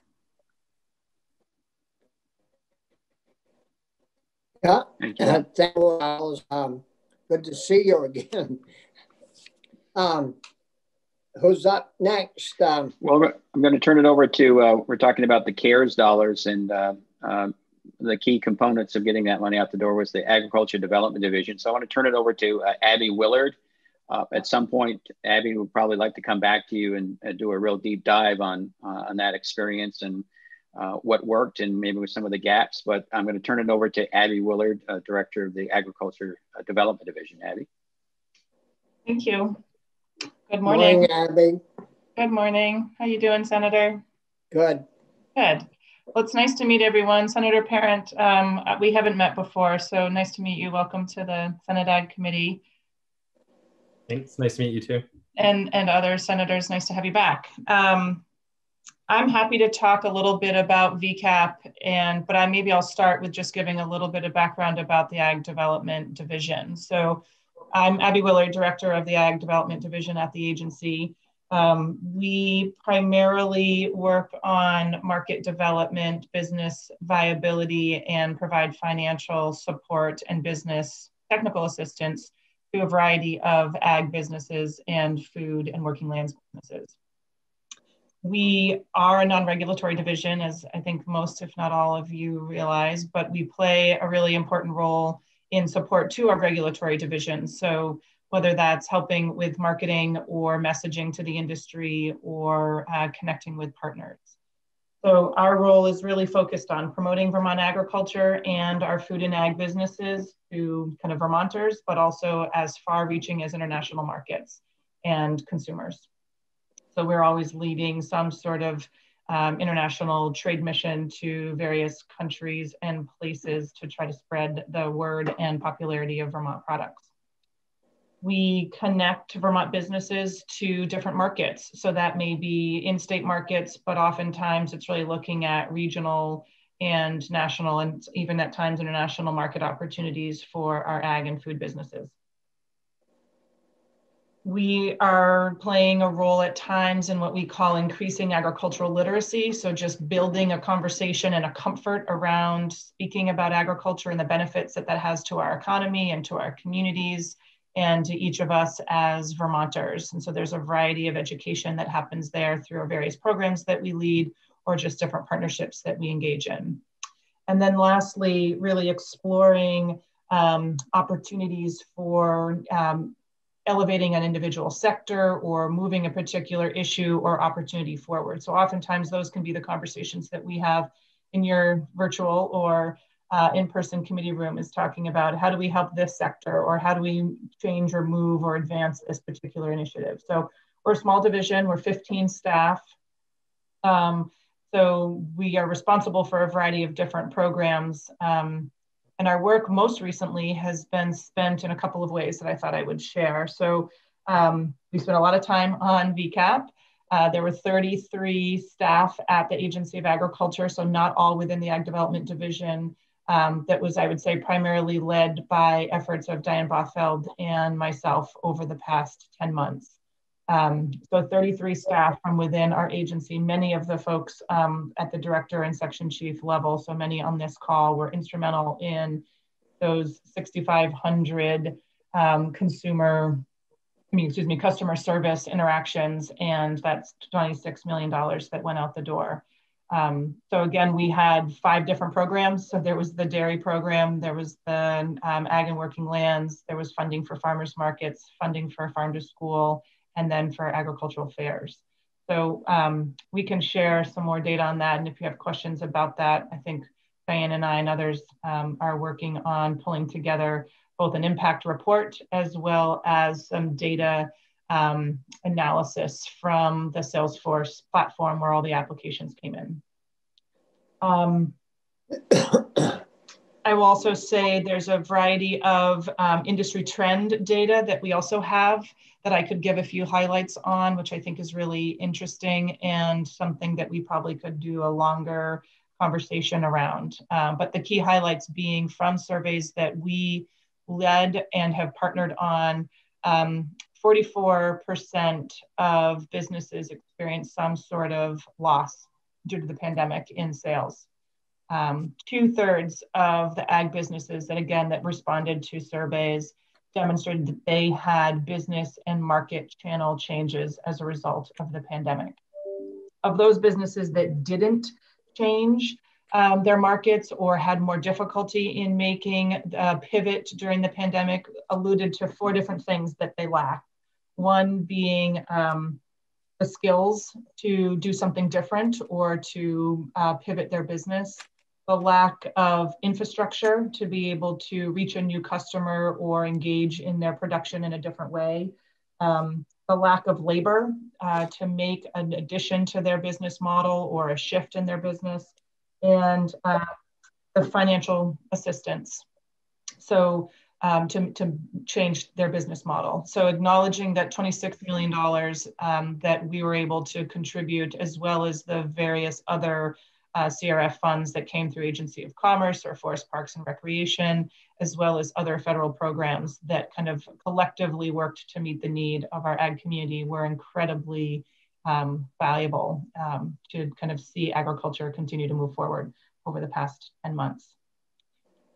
S1: Yeah, thank you. thank you. Um, good to see you again. Um, who's up next? Um,
S6: well, I'm going to turn it over to, uh, we're talking about the CARES dollars and uh, uh, the key components of getting that money out the door was the Agriculture Development Division. So I want to turn it over to uh, Abby Willard. Uh, at some point, Abby would probably like to come back to you and, and do a real deep dive on uh, on that experience and uh, what worked and maybe with some of the gaps. But I'm going to turn it over to Abby Willard, uh, Director of the Agriculture uh, Development Division. Abby.
S11: Thank you. Good morning.
S1: morning Abby.
S11: Good morning. How you doing, Senator?
S1: Good.
S11: Good. Well, it's nice to meet everyone. Senator Parent, um, we haven't met before, so nice to meet you. Welcome to the Senate Ag Committee.
S5: Thanks. Nice to meet you too.
S11: And and other senators, nice to have you back. Um, I'm happy to talk a little bit about VCAP, and but I maybe I'll start with just giving a little bit of background about the Ag Development Division. So, I'm Abby Willard, Director of the Ag Development Division at the agency. Um, we primarily work on market development, business viability, and provide financial support and business technical assistance to a variety of ag businesses and food and working lands businesses. We are a non regulatory division, as I think most, if not all of you realize, but we play a really important role in support to our regulatory division. So, whether that's helping with marketing or messaging to the industry or uh, connecting with partners. So, our role is really focused on promoting Vermont agriculture and our food and ag businesses to kind of Vermonters, but also as far reaching as international markets and consumers. So we're always leading some sort of um, international trade mission to various countries and places to try to spread the word and popularity of Vermont products. We connect Vermont businesses to different markets. So that may be in state markets, but oftentimes it's really looking at regional and national and even at times international market opportunities for our ag and food businesses we are playing a role at times in what we call increasing agricultural literacy. So, just building a conversation and a comfort around speaking about agriculture and the benefits that that has to our economy and to our communities and to each of us as Vermonters. And so, there's a variety of education that happens there through our various programs that we lead or just different partnerships that we engage in. And then, lastly, really exploring um, opportunities for um, elevating an individual sector or moving a particular issue or opportunity forward. So oftentimes those can be the conversations that we have in your virtual or uh, in-person committee room is talking about how do we help this sector or how do we change or move or advance this particular initiative. So we're a small division, we're 15 staff. Um, so we are responsible for a variety of different programs. Um, and our work most recently has been spent in a couple of ways that I thought I would share. So um, we spent a lot of time on VCAP. Uh, there were 33 staff at the Agency of Agriculture, so not all within the Ag Development Division. Um, that was, I would say, primarily led by efforts of Diane Bothfeld and myself over the past 10 months. Um, so 33 staff from within our agency, many of the folks um, at the director and section chief level, so many on this call were instrumental in those 6,500 um, consumer, I mean, excuse me, customer service interactions, and that's $26 million that went out the door. Um, so again, we had five different programs. So there was the dairy program, there was the um, ag and working lands, there was funding for farmers markets, funding for farm to school, and then for agricultural fairs. So um, we can share some more data on that. And if you have questions about that, I think Diane and I and others um, are working on pulling together both an impact report as well as some data um, analysis from the Salesforce platform where all the applications came in. Um, I will also say there's a variety of um, industry trend data that we also have that I could give a few highlights on, which I think is really interesting and something that we probably could do a longer conversation around. Um, but the key highlights being from surveys that we led and have partnered on, um, 44% of businesses experienced some sort of loss due to the pandemic in sales um, two thirds of the ag businesses that again that responded to surveys demonstrated that they had business and market channel changes as a result of the pandemic. Of those businesses that didn't change um, their markets or had more difficulty in making a pivot during the pandemic, alluded to four different things that they lack. One being um, the skills to do something different or to uh, pivot their business the lack of infrastructure to be able to reach a new customer or engage in their production in a different way, um, the lack of labor uh, to make an addition to their business model or a shift in their business, and uh, the financial assistance. So um, to, to change their business model. So acknowledging that $26 million um, that we were able to contribute, as well as the various other uh, CRF funds that came through Agency of Commerce or Forest Parks and Recreation, as well as other federal programs that kind of collectively worked to meet the need of our ag community were incredibly um, valuable um, to kind of see agriculture continue to move forward over the past 10 months.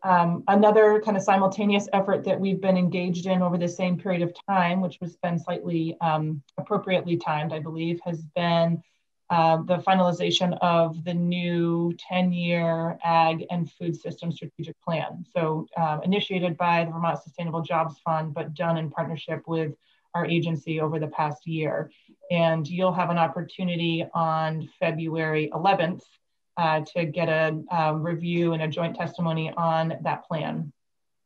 S11: Um, another kind of simultaneous effort that we've been engaged in over the same period of time, which was been slightly um, appropriately timed, I believe, has been uh, the finalization of the new 10-year ag and food system strategic plan. So uh, initiated by the Vermont Sustainable Jobs Fund, but done in partnership with our agency over the past year. And you'll have an opportunity on February 11th uh, to get a, a review and a joint testimony on that plan.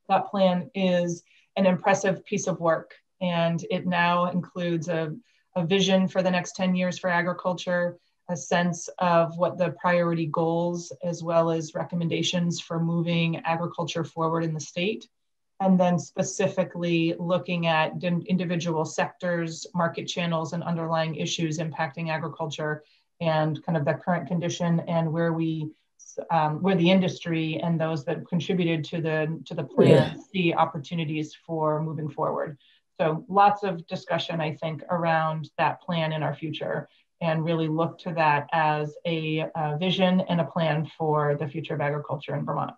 S11: That plan is an impressive piece of work, and it now includes a, a vision for the next 10 years for agriculture, a sense of what the priority goals as well as recommendations for moving agriculture forward in the state and then specifically looking at individual sectors, market channels, and underlying issues impacting agriculture and kind of the current condition and where we um, where the industry and those that contributed to the to the plan yeah. see opportunities for moving forward. So lots of discussion, I think, around that plan in our future, and really look to that as a, a vision and a plan for the future of agriculture in Vermont.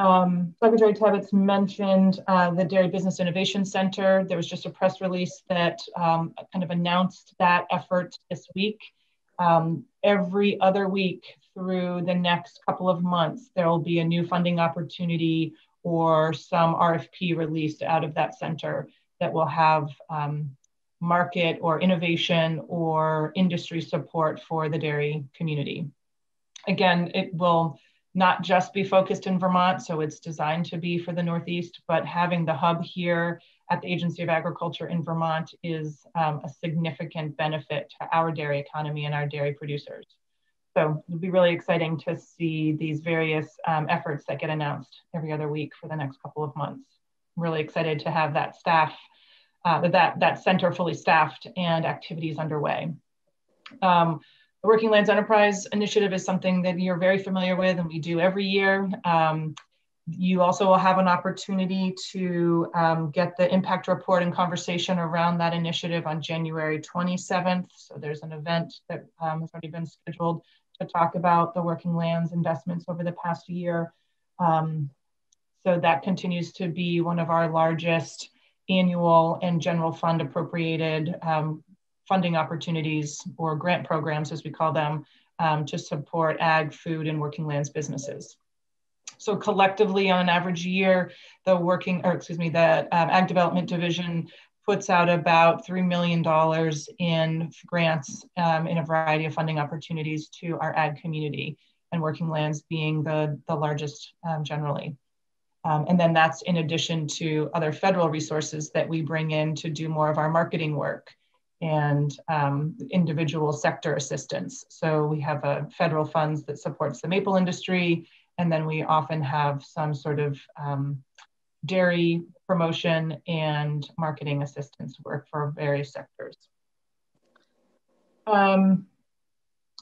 S11: Um, Secretary Tebbetts mentioned uh, the Dairy Business Innovation Center. There was just a press release that um, kind of announced that effort this week. Um, every other week through the next couple of months, there will be a new funding opportunity or some RFP released out of that center that will have um, market or innovation or industry support for the dairy community. Again, it will not just be focused in Vermont, so it's designed to be for the Northeast, but having the hub here at the Agency of Agriculture in Vermont is um, a significant benefit to our dairy economy and our dairy producers. So it'll be really exciting to see these various um, efforts that get announced every other week for the next couple of months. I'm really excited to have that staff, uh, that, that center fully staffed and activities underway. Um, the Working Lands Enterprise Initiative is something that you're very familiar with and we do every year. Um, you also will have an opportunity to um, get the impact report and conversation around that initiative on January 27th. So there's an event that um, has already been scheduled to talk about the working lands investments over the past year. Um, so that continues to be one of our largest annual and general fund appropriated um, funding opportunities or grant programs, as we call them, um, to support ag, food, and working lands businesses. So collectively, on an average year, the working, or excuse me, the um, Ag Development Division puts out about $3 million in grants um, in a variety of funding opportunities to our ag community and working lands being the, the largest um, generally. Um, and then that's in addition to other federal resources that we bring in to do more of our marketing work and um, individual sector assistance. So we have a federal funds that supports the maple industry, and then we often have some sort of um, dairy promotion and marketing assistance work for various sectors. Um,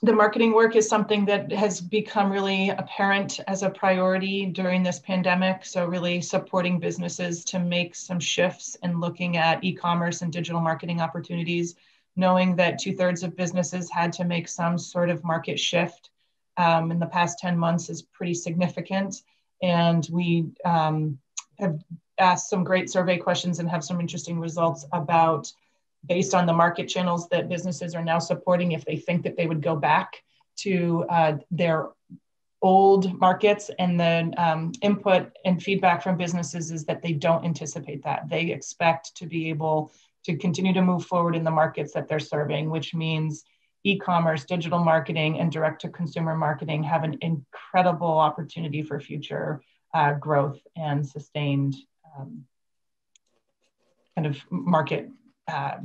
S11: the marketing work is something that has become really apparent as a priority during this pandemic. So, really supporting businesses to make some shifts and looking at e commerce and digital marketing opportunities, knowing that two thirds of businesses had to make some sort of market shift um, in the past 10 months is pretty significant. And we um, have asked some great survey questions and have some interesting results about based on the market channels that businesses are now supporting if they think that they would go back to uh, their old markets. And the um, input and feedback from businesses is that they don't anticipate that. They expect to be able to continue to move forward in the markets that they're serving which means e-commerce digital marketing and direct to consumer marketing have an incredible opportunity for future uh, growth and sustained um, kind of market uh,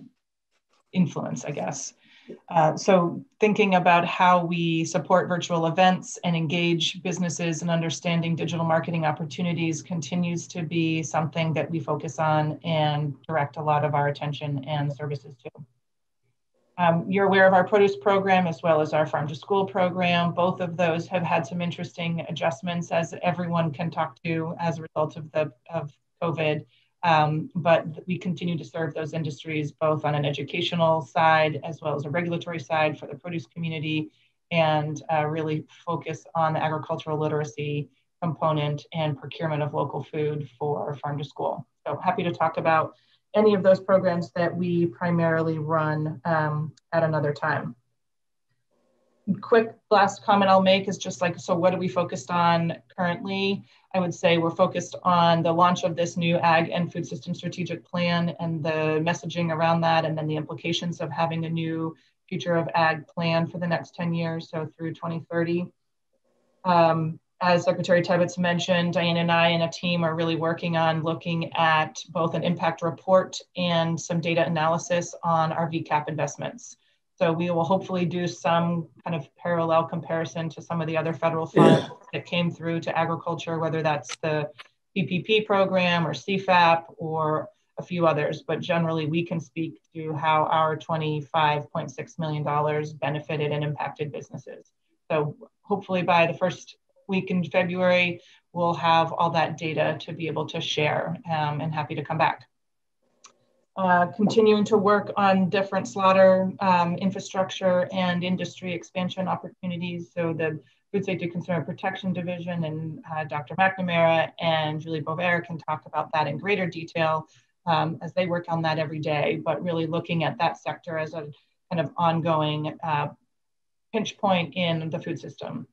S11: influence, I guess. Uh, so thinking about how we support virtual events and engage businesses and understanding digital marketing opportunities continues to be something that we focus on and direct a lot of our attention and services to. Um, you're aware of our produce program as well as our farm to school program. Both of those have had some interesting adjustments as everyone can talk to as a result of the of COVID. Um, but we continue to serve those industries both on an educational side as well as a regulatory side for the produce community and uh, really focus on the agricultural literacy component and procurement of local food for farm to school. So happy to talk about any of those programs that we primarily run um, at another time. Quick last comment I'll make is just like, so what are we focused on currently? I would say we're focused on the launch of this new ag and food system strategic plan and the messaging around that, and then the implications of having a new future of ag plan for the next 10 years, so through 2030. Um, as Secretary Tebbetts mentioned, Diane and I and a team are really working on looking at both an impact report and some data analysis on our VCAP investments. So we will hopefully do some kind of parallel comparison to some of the other federal funds that came through to agriculture, whether that's the PPP program or CFAP or a few others. But generally, we can speak to how our $25.6 million benefited and impacted businesses. So hopefully by the first week in February, we'll have all that data to be able to share um, and happy to come back. Uh, continuing to work on different slaughter um, infrastructure and industry expansion opportunities. So the Food Safety Consumer Protection Division and uh, Dr. McNamara and Julie Bover can talk about that in greater detail um, as they work on that every day, but really looking at that sector as a kind of ongoing uh, pinch point in the food system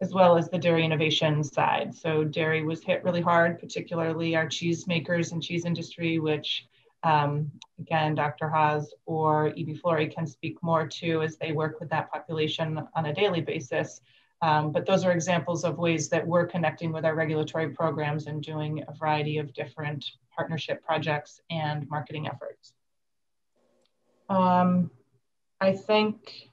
S11: as well as the dairy innovation side. So dairy was hit really hard, particularly our cheese makers and cheese industry, which um, again, Dr. Haas or E.B. Flory can speak more to as they work with that population on a daily basis. Um, but those are examples of ways that we're connecting with our regulatory programs and doing a variety of different partnership projects and marketing efforts. Um, I think,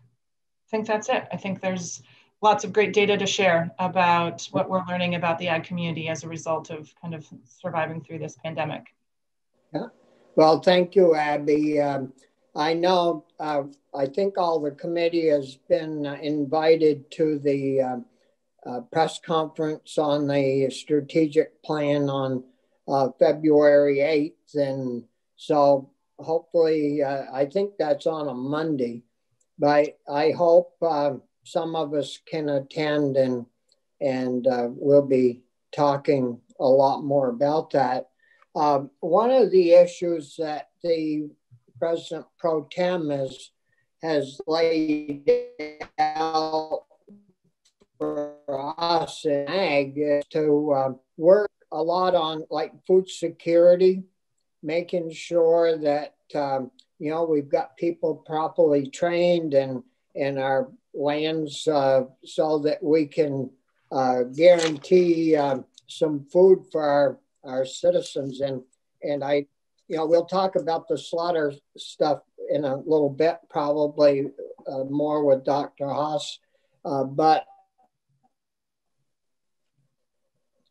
S11: I think that's it. I think there's lots of great data to share about what we're learning about the ag community as a result of kind of surviving through this pandemic.
S1: Yeah. Well, thank you, Abby. Um, I know, uh, I think all the committee has been invited to the uh, uh press conference on the strategic plan on uh, February 8th. And so hopefully, uh, I think that's on a Monday. But I hope some of us can attend and and uh, we'll be talking a lot more about that. Um, one of the issues that the President Pro Tem has, has laid out for us in ag is to uh, work a lot on like food security, making sure that um, you know we've got people properly trained and in our lands uh, so that we can uh, guarantee uh, some food for our, our citizens. And, and I, you know, we'll talk about the slaughter stuff in a little bit, probably uh, more with Dr. Haas. Uh, but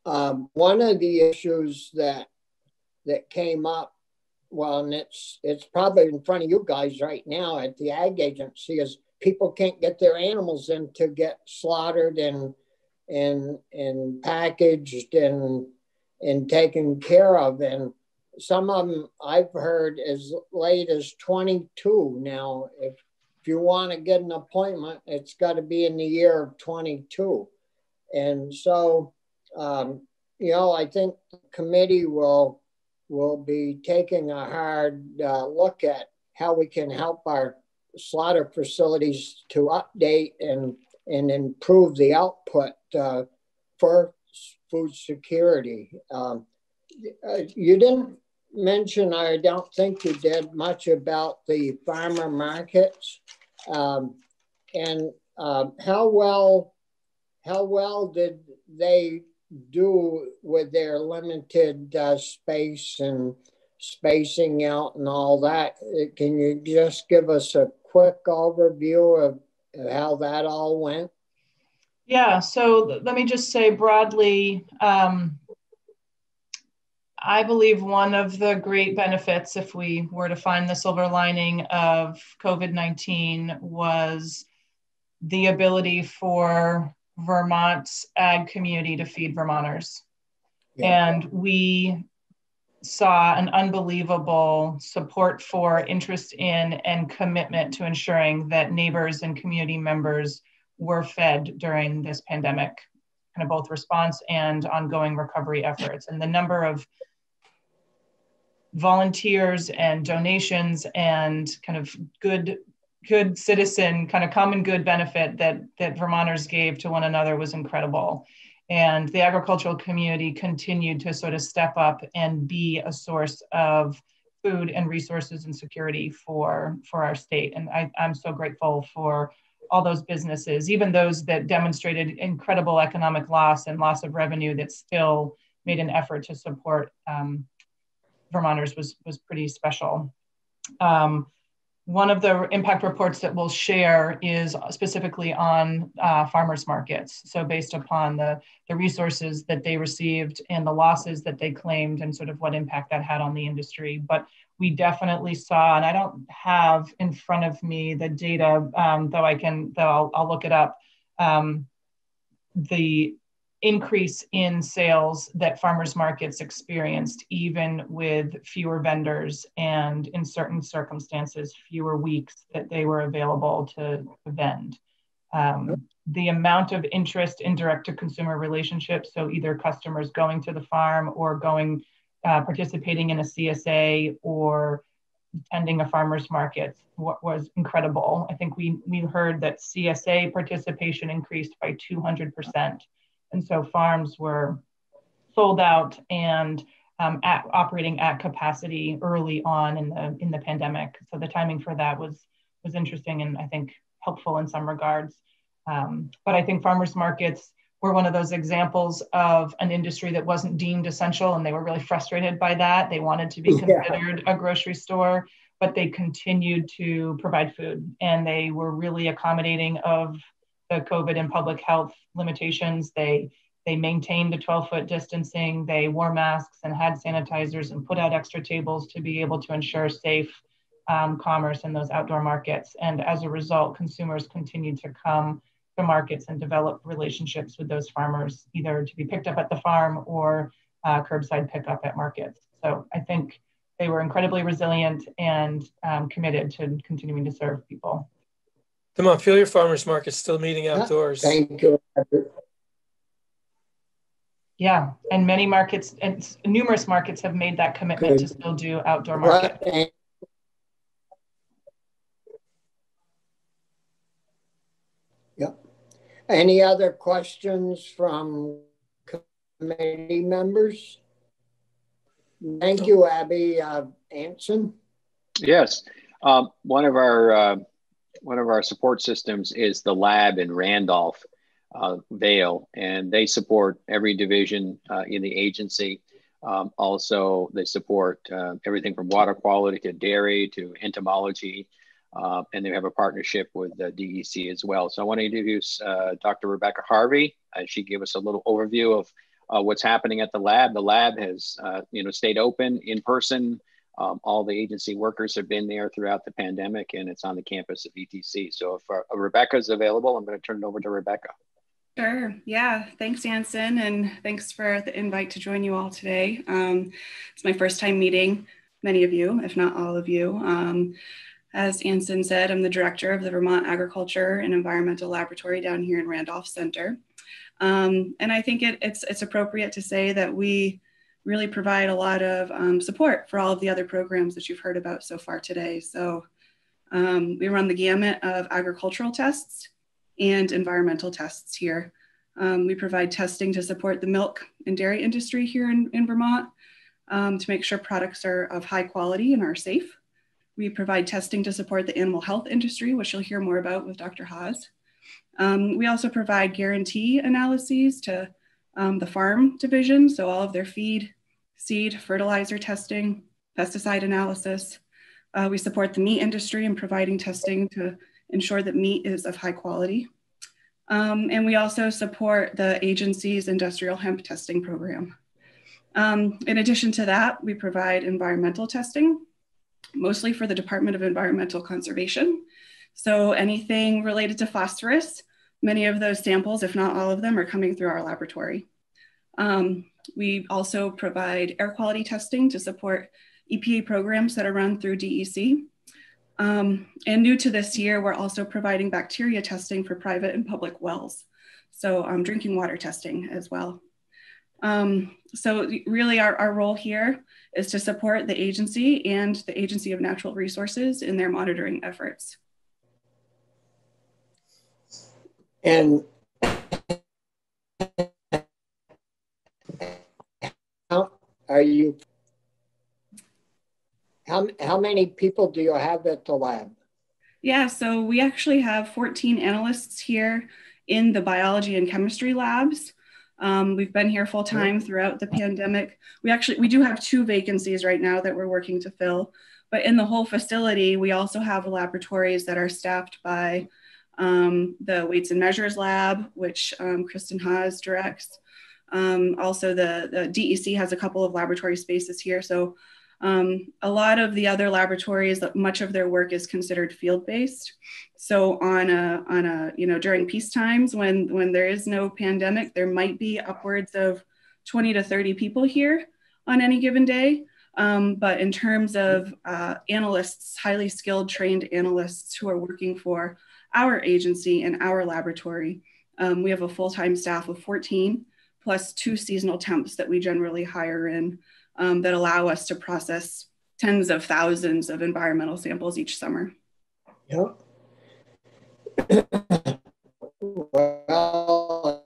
S1: um, one of the issues that that came up well, and it's it's probably in front of you guys right now at the ag agency is people can't get their animals in to get slaughtered and and and packaged and and taken care of. And some of them I've heard as late as 22 now. If if you want to get an appointment it's got to be in the year of 22 and so um, you know I think the committee will will be taking a hard uh, look at how we can help our slaughter facilities to update and, and improve the output uh, for food security. Um, uh, you didn't mention, I don't think you did much about the farmer markets um, and uh, how well how well did they do with their limited uh, space and spacing out and all that. Can you just give us a quick overview of how that all went?
S11: Yeah, so let me just say broadly, um, I believe one of the great benefits, if we were to find the silver lining of COVID 19, was the ability for Vermont's ag community to feed Vermonters. Yeah. And we saw an unbelievable support for, interest in, and commitment to ensuring that neighbors and community members were fed during this pandemic, kind of both response and ongoing recovery efforts. And the number of volunteers and donations and kind of good good citizen kind of common good benefit that that vermonters gave to one another was incredible and the agricultural community continued to sort of step up and be a source of food and resources and security for for our state and I, i'm so grateful for all those businesses even those that demonstrated incredible economic loss and loss of revenue that still made an effort to support um, Vermonters was was pretty special. Um, one of the impact reports that we'll share is specifically on uh, farmers markets. So based upon the, the resources that they received and the losses that they claimed and sort of what impact that had on the industry. But we definitely saw, and I don't have in front of me the data, um, though I can, though I'll, I'll look it up. Um, the increase in sales that farmers markets experienced, even with fewer vendors and in certain circumstances, fewer weeks that they were available to, vend. Um, the amount of interest in direct to consumer relationships, so either customers going to the farm or going, uh, participating in a CSA or attending a farmer's market what was incredible. I think we, we heard that CSA participation increased by 200 percent and so farms were sold out and um, at, operating at capacity early on in the in the pandemic. So the timing for that was was interesting and I think helpful in some regards. Um, but I think farmers markets were one of those examples of an industry that wasn't deemed essential, and they were really frustrated by that. They wanted to be considered yeah. a grocery store, but they continued to provide food, and they were really accommodating of the COVID and public health limitations. They they maintained the 12 foot distancing. They wore masks and had sanitizers and put out extra tables to be able to ensure safe um, commerce in those outdoor markets. And as a result, consumers continued to come to markets and develop relationships with those farmers, either to be picked up at the farm or uh, curbside pickup at markets. So I think they were incredibly resilient and um, committed to continuing to serve people.
S3: The Montpelier Farmers Market still meeting outdoors.
S1: Thank you.
S11: Yeah, and many markets and numerous markets have made that commitment Good. to still do outdoor market. Right.
S1: Yep. Any other questions from committee members? Thank you, Abby uh, Anson.
S6: Yes, um, one of our uh, one of our support systems is the lab in Randolph uh, Vale, and they support every division uh, in the agency. Um, also, they support uh, everything from water quality to dairy to entomology, uh, and they have a partnership with the DEC as well. So I want to introduce uh, Dr. Rebecca Harvey. Uh, she gave us a little overview of what's happening at the lab. The lab has, you know, stayed open in person um, all the agency workers have been there throughout the pandemic, and it's on the campus of VTC. So if uh, Rebecca is available, I'm going to turn it over to Rebecca.
S12: Sure. Yeah. Thanks, Anson, and thanks for the invite to join you all today. Um, it's my first time meeting many of you, if not all of you. Um, as Anson said, I'm the director of the Vermont Agriculture and Environmental Laboratory down here in Randolph Center. Um, and I think it, it's, it's appropriate to say that we really provide a lot of um, support for all of the other programs that you've heard about so far today. So um, we run the gamut of agricultural tests and environmental tests here. Um, we provide testing to support the milk and dairy industry here in, in Vermont um, to make sure products are of high quality and are safe. We provide testing to support the animal health industry, which you'll hear more about with Dr. Haas. Um, we also provide guarantee analyses to um, the farm division, so all of their feed, seed, fertilizer testing, pesticide analysis. Uh, we support the meat industry in providing testing to ensure that meat is of high quality. Um, and we also support the agency's industrial hemp testing program. Um, in addition to that, we provide environmental testing, mostly for the Department of Environmental Conservation. So anything related to phosphorus, many of those samples, if not all of them, are coming through our laboratory. Um, we also provide air quality testing to support EPA programs that are run through DEC. Um, and new to this year, we're also providing bacteria testing for private and public wells. So um, drinking water testing as well. Um, so really our, our role here is to support the agency and the Agency of Natural Resources in their monitoring efforts.
S1: And how are you how, how many people do you have at the lab?
S12: Yeah, so we actually have 14 analysts here in the biology and chemistry labs. Um, we've been here full time throughout the pandemic. We actually we do have two vacancies right now that we're working to fill, but in the whole facility, we also have laboratories that are staffed by um, the weights and measures lab, which um, Kristen Haas directs. Um, also, the, the DEC has a couple of laboratory spaces here. So um, a lot of the other laboratories, much of their work is considered field-based. So on a, on a, you know, during peace times when, when there is no pandemic, there might be upwards of 20 to 30 people here on any given day. Um, but in terms of uh, analysts, highly skilled trained analysts who are working for our agency and our laboratory, um, we have a full-time staff of 14 plus two seasonal temps that we generally hire in um, that allow us to process tens of thousands of environmental samples each summer.
S1: Yep. well,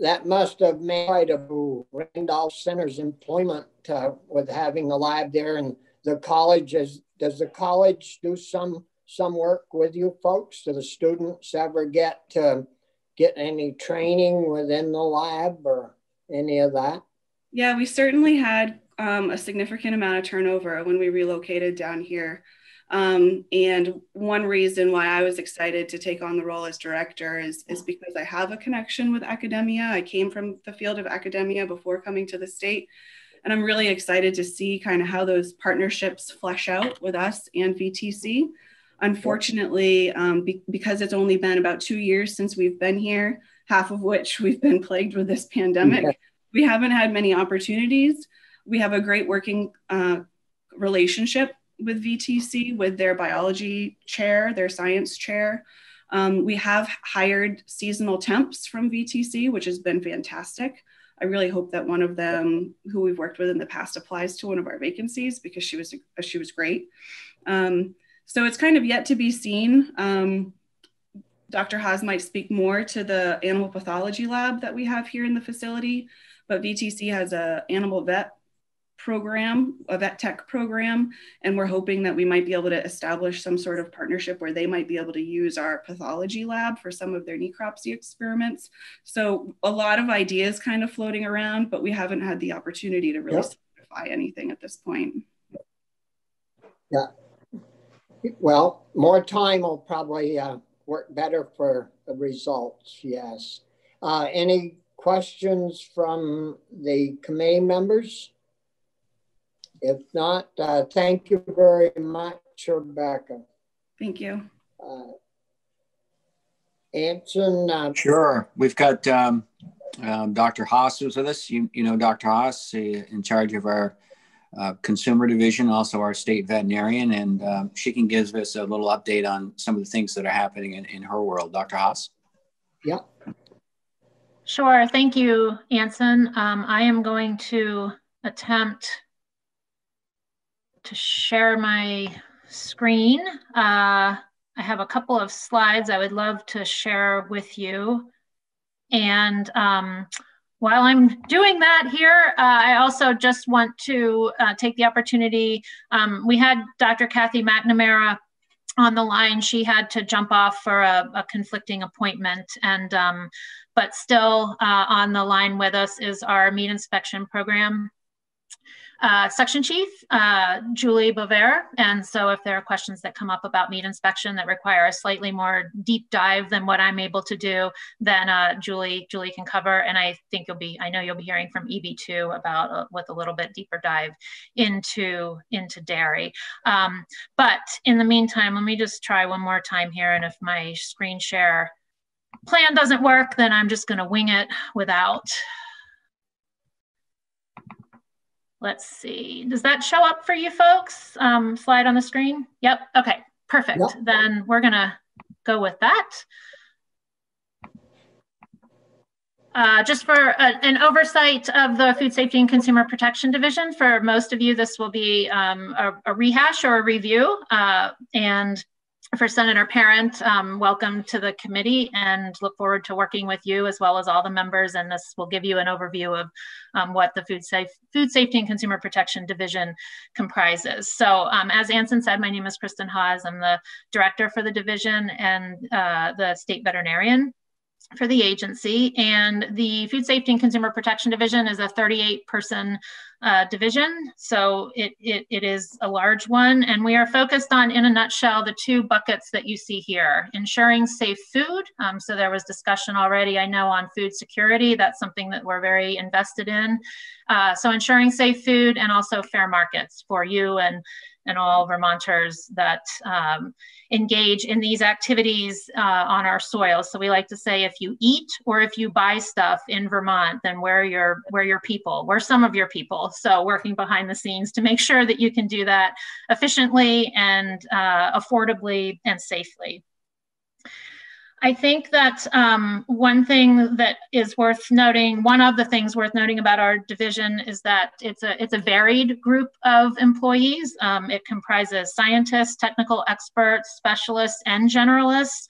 S1: that must have made quite a Randolph Center's employment uh, with having a lab there, and the college is. Does the college do some some work with you folks? Do the students ever get to get any training within the lab or any of that?
S12: Yeah, we certainly had um, a significant amount of turnover when we relocated down here. Um, and one reason why I was excited to take on the role as director is, is because I have a connection with academia. I came from the field of academia before coming to the state. And I'm really excited to see kind of how those partnerships flesh out with us and VTC. Unfortunately, um, be, because it's only been about two years since we've been here, half of which we've been plagued with this pandemic we haven't had many opportunities. We have a great working uh, relationship with VTC, with their biology chair, their science chair. Um, we have hired seasonal temps from VTC, which has been fantastic. I really hope that one of them, who we've worked with in the past, applies to one of our vacancies because she was she was great. Um, so it's kind of yet to be seen. Um, Dr. Haas might speak more to the animal pathology lab that we have here in the facility but VTC has a animal vet program, a vet tech program, and we're hoping that we might be able to establish some sort of partnership where they might be able to use our pathology lab for some of their necropsy experiments. So a lot of ideas kind of floating around, but we haven't had the opportunity to really yep. solidify anything at this point.
S1: Yeah. Well, more time will probably uh, work better for the results, yes. Uh, any questions from the committee members? If not, uh, thank you very much, Rebecca.
S12: Thank you.
S1: Uh, Anson? Uh,
S13: sure. We've got um, um, Dr. Haas who's with us. You, you know Dr. Haas, in charge of our uh, consumer division, also our state veterinarian, and um, she can give us a little update on some of the things that are happening in, in her world. Dr. Haas?
S1: Yeah.
S14: Sure, thank you, Anson. Um, I am going to attempt to share my screen. Uh, I have a couple of slides I would love to share with you. And um, while I'm doing that here, uh, I also just want to uh, take the opportunity. Um, we had Dr. Kathy McNamara on the line. She had to jump off for a, a conflicting appointment. And um, but still uh, on the line with us is our meat inspection program uh, section chief, uh, Julie Bover. And so if there are questions that come up about meat inspection that require a slightly more deep dive than what I'm able to do, then uh, Julie Julie can cover. And I think you'll be, I know you'll be hearing from EB2 about uh, with a little bit deeper dive into, into dairy. Um, but in the meantime, let me just try one more time here. And if my screen share plan doesn't work, then I'm just gonna wing it without Let's see, does that show up for you folks? Um, slide on the screen? Yep, okay, perfect. Yep. Then we're gonna go with that. Uh, just for a, an oversight of the Food Safety and Consumer Protection Division, for most of you, this will be um, a, a, rehash or a review. Uh, and for Senator Parent, um, welcome to the committee and look forward to working with you as well as all the members. And this will give you an overview of um, what the Food, Safe, Food Safety and Consumer Protection Division comprises. So um, as Anson said, my name is Kristen Haas. I'm the director for the division and uh, the state veterinarian for the agency. And the Food Safety and Consumer Protection Division is a 38 person uh, division. So it, it, it is a large one. And we are focused on, in a nutshell, the two buckets that you see here ensuring safe food. Um, so there was discussion already, I know, on food security. That's something that we're very invested in. Uh, so ensuring safe food and also fair markets for you and and all Vermonters that um, engage in these activities uh, on our soil. So we like to say, if you eat or if you buy stuff in Vermont, then where are your where are your people? Where some of your people? So working behind the scenes to make sure that you can do that efficiently and uh, affordably and safely. I think that um, one thing that is worth noting, one of the things worth noting about our division is that it's a it's a varied group of employees. Um, it comprises scientists, technical experts, specialists, and generalists.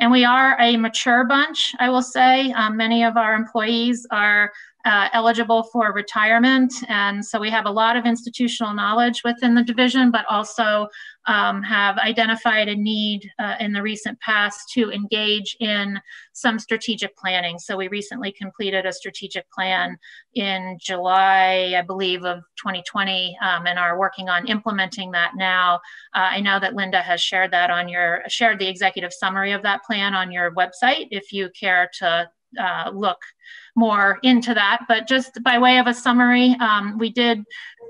S14: And we are a mature bunch, I will say. Um, many of our employees are uh, eligible for retirement. And so we have a lot of institutional knowledge within the division, but also um, have identified a need uh, in the recent past to engage in some strategic planning. So we recently completed a strategic plan in July, I believe, of 2020, um, and are working on implementing that now. Uh, I know that Linda has shared that on your shared the executive summary of that plan on your website. If you care to uh, look more into that. But just by way of a summary, um, we did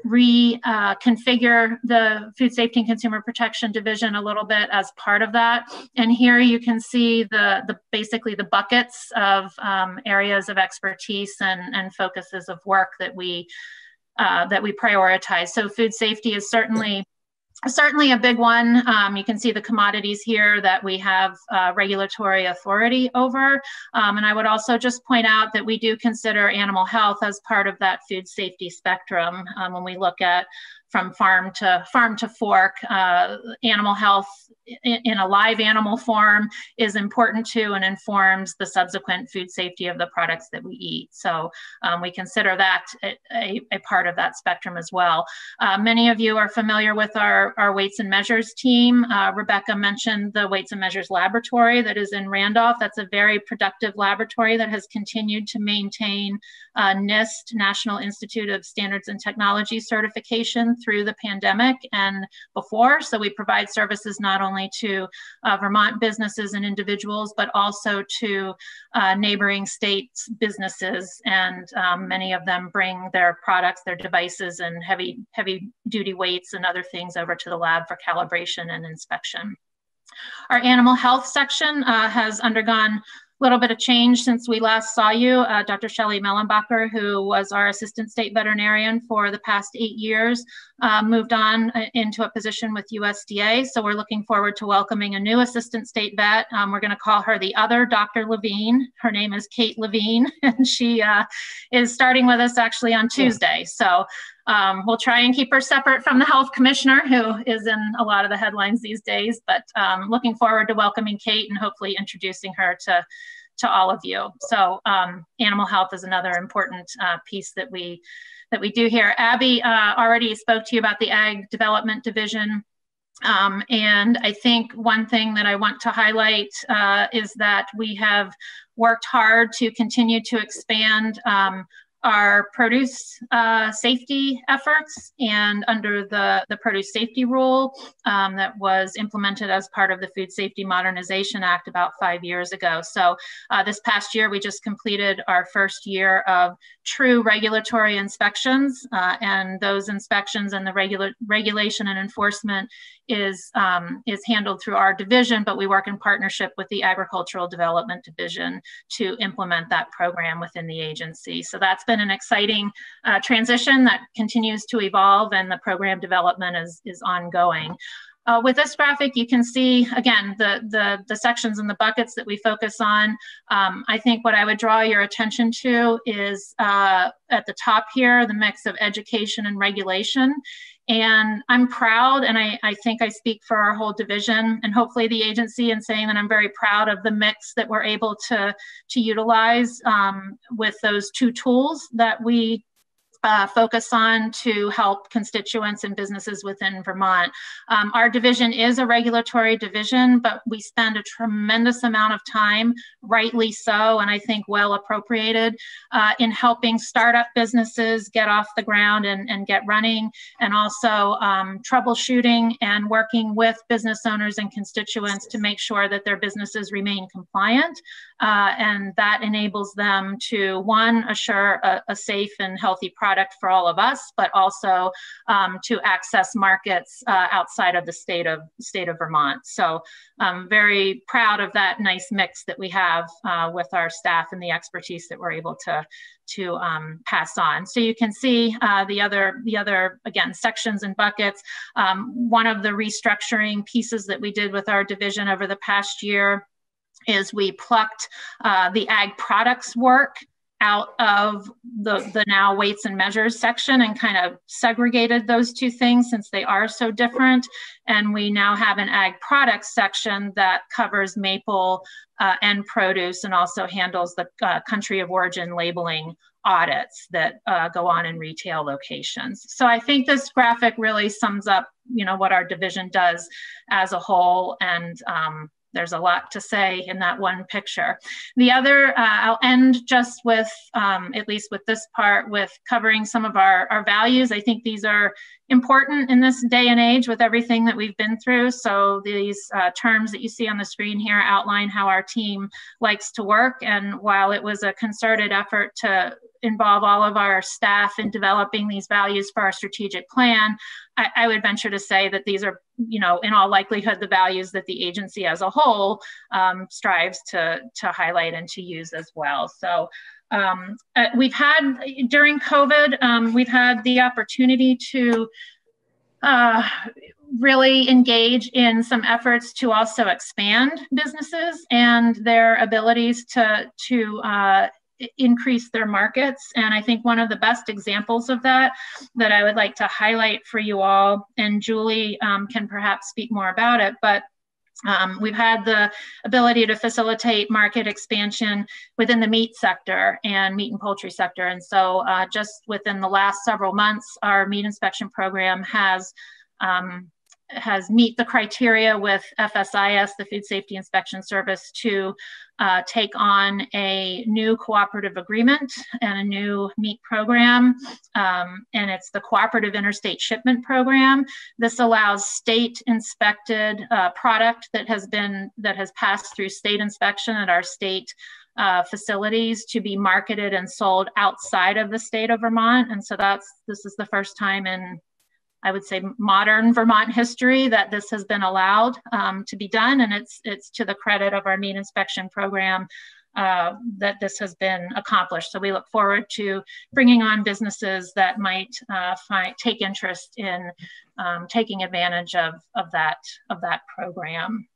S14: reconfigure uh, the Food Safety and Consumer Protection Division a little bit as part of that. And here you can see the, the basically the buckets of um, areas of expertise and, and focuses of work that we uh, that we prioritize. So food safety is certainly certainly a big one. Um, you can see the commodities here that we have uh, regulatory authority over. Um, and I would also just point out that we do consider animal health as part of that food safety spectrum um, when we look at from farm to farm to fork. Uh, animal health in, in, a live animal form is important to and informs the subsequent food safety of the products that we eat. So um, we consider that a, a, part of that spectrum as well. Uh, many of you are familiar with our, our weights and measures team. Uh, Rebecca mentioned the weights and measures laboratory that is in Randolph. That's a very productive laboratory that has continued to maintain uh, NIST, National Institute of Standards and Technology certification through the pandemic and before. So we provide services not only to uh, Vermont businesses and individuals, but also to uh, neighboring states businesses. And um, many of them bring their products, their devices, and heavy heavy duty weights and other things over to the lab for calibration and inspection. Our animal health section uh, has undergone little bit of change since we last saw you. Uh, Dr. Shelley Mehlenbacher, who was our assistant state veterinarian for the past eight years, uh, moved on uh, into a position with USDA. So we're looking forward to welcoming a new assistant state vet. Um, we're going to call her the other Dr. Levine. Her name is Kate Levine, and she uh, is starting with us actually on Tuesday. So um, we'll try and keep her separate from the health commissioner, who is in a lot of the headlines these days. But um, looking forward to welcoming Kate and hopefully introducing her to to all of you. So um, animal health is another important uh, piece that we that we do here. Abby uh, already spoke to you about the Ag Development Division. Um, and I think one thing that I want to highlight uh, is that we have worked hard to continue to expand um, our produce uh, safety efforts and under the, the produce safety rule um, that was implemented as part of the Food Safety Modernization Act about five years ago. So uh, this past year, we just completed our first year of true regulatory inspections uh, and those inspections and the regular regulation and enforcement is um, is handled through our division, but we work in partnership with the Agricultural Development Division to implement that program within the agency. So that's been an exciting uh, transition that continues to evolve, and the program development is is ongoing. Uh, with this graphic, you can see, again, the, the, the, sections and the buckets that we focus on. Um, I think what I would draw your attention to is uh, at the top here, the mix of education and regulation. And I'm proud, and I, I think I speak for our whole division and hopefully the agency in saying that I'm very proud of the mix that we're able to, to utilize um, with those two tools that we uh, focus on to help constituents and businesses within Vermont. Um, our division is a regulatory division, but we spend a tremendous amount of time, rightly so, and I think well appropriated, uh, in helping startup businesses get off the ground and, and get running, and also um, troubleshooting and working with business owners and constituents to make sure that their businesses remain compliant. Uh, and that enables them to, one, assure a, a safe and healthy product product for all of us, but also um, to access markets uh, outside of the state of state of Vermont. So I'm very proud of that nice mix that we have uh, with our staff and the expertise that we're able to to um, pass on. So you can see uh, the other the other again sections and buckets. Um, one of the restructuring pieces that we did with our division over the past year is we plucked uh, the ag products work out of the, the now weights and measures section and kind of segregated those two things since they are so different. And we now have an ag products section that covers maple uh, and produce and also handles the uh, country of origin labeling audits that uh, go on in retail locations. So I think this graphic really sums up, you know, what our division does as a whole and um, there's a lot to say in that one picture. The other, uh, I'll end just with, um, at least with this part, with covering some of our, our values. I think these are important in this day and age with everything that we've been through. So these uh, terms that you see on the screen here outline how our team likes to work. And while it was a concerted effort to involve all of our staff in developing these values for our strategic plan, I, I, would venture to say that these are, you know, in all likelihood, the values that the agency as a whole um, strives to, to highlight and to use as well. So um, uh, we've had, during COVID, um, we've had the opportunity to uh, really engage in some efforts to also expand businesses and their abilities to, to uh, increase their markets. And I think one of the best examples of that that I would like to highlight for you all, and Julie um, can perhaps speak more about it, but um, we've had the ability to facilitate market expansion within the meat sector and meat and poultry sector. And so, uh, just within the last several months, our meat inspection program has um, has meet the criteria with FSIS, the Food Safety Inspection Service, to uh, take on a new cooperative agreement and a new meat program. Um, and it's the Cooperative Interstate Shipment Program. This allows state inspected uh, product that has been that has passed through state inspection at our state uh, facilities to be marketed and sold outside of the state of Vermont. And so that's this is the first time in I would say modern Vermont history that this has been allowed um, to be done, and it's it's to the credit of our meat inspection program uh, that this has been accomplished. So we look forward to bringing on businesses that might uh, find, take interest in um, taking advantage of, of, that, of that program.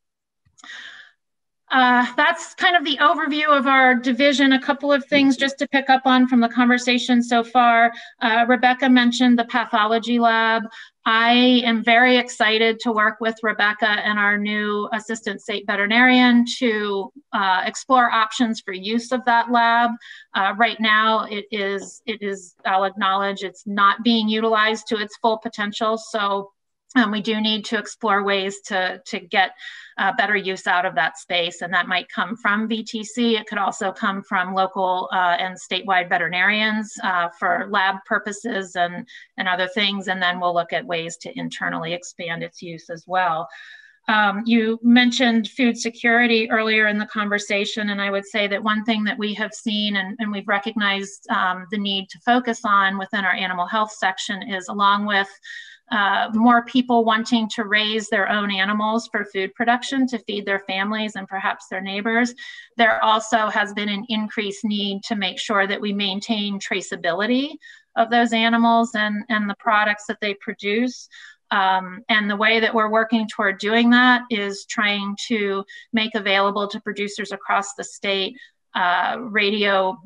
S14: Uh, that's kind of the overview of our division. A couple of things just to pick up on from the conversation so far. Uh, Rebecca mentioned the pathology lab. I am very excited to work with Rebecca and our new assistant state veterinarian to uh, explore options for use of that lab. Uh, right now, it is, it is, I'll acknowledge, it's not being utilized to its full potential. So um, we do need to explore ways to, to get uh, better use out of that space. And that might come from VTC. It could also come from local uh, and statewide veterinarians uh, for lab purposes and, and other things. And then we'll look at ways to internally expand its use as well. Um, you mentioned food security earlier in the conversation, and I would say that one thing that we have seen and, and we've recognized um, the need to focus on within our animal health section is along with uh, more people wanting to raise their own animals for food production to feed their families and perhaps their neighbors. There also has been an increased need to make sure that we maintain traceability of those animals and, and the products that they produce. Um, and the way that we're working toward doing that is trying to make available to producers across the state uh, radio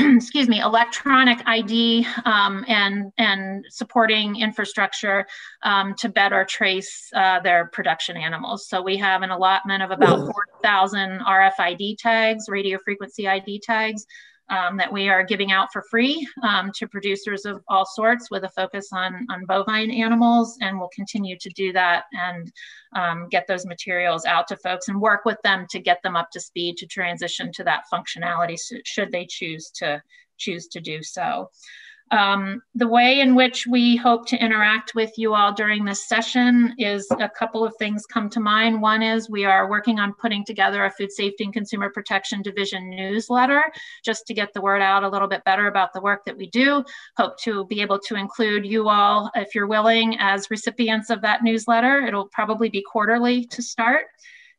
S14: excuse me, electronic ID um, and, and supporting infrastructure um, to better trace uh, their production animals. So we have an allotment of about 4,000 RFID tags, radio frequency ID tags, um, that we are giving out for free um, to producers of all sorts with a focus on, on bovine animals. And we'll continue to do that and um, get those materials out to folks and work with them to get them up to speed to transition to that functionality should they choose to choose to do so. Um, the way in which we hope to interact with you all during this session is a couple of things come to mind. One is we are working on putting together a Food Safety and Consumer Protection Division newsletter just to get the word out a little bit better about the work that we do. Hope to be able to include you all, if you're willing, as recipients of that newsletter. It'll probably be quarterly to start.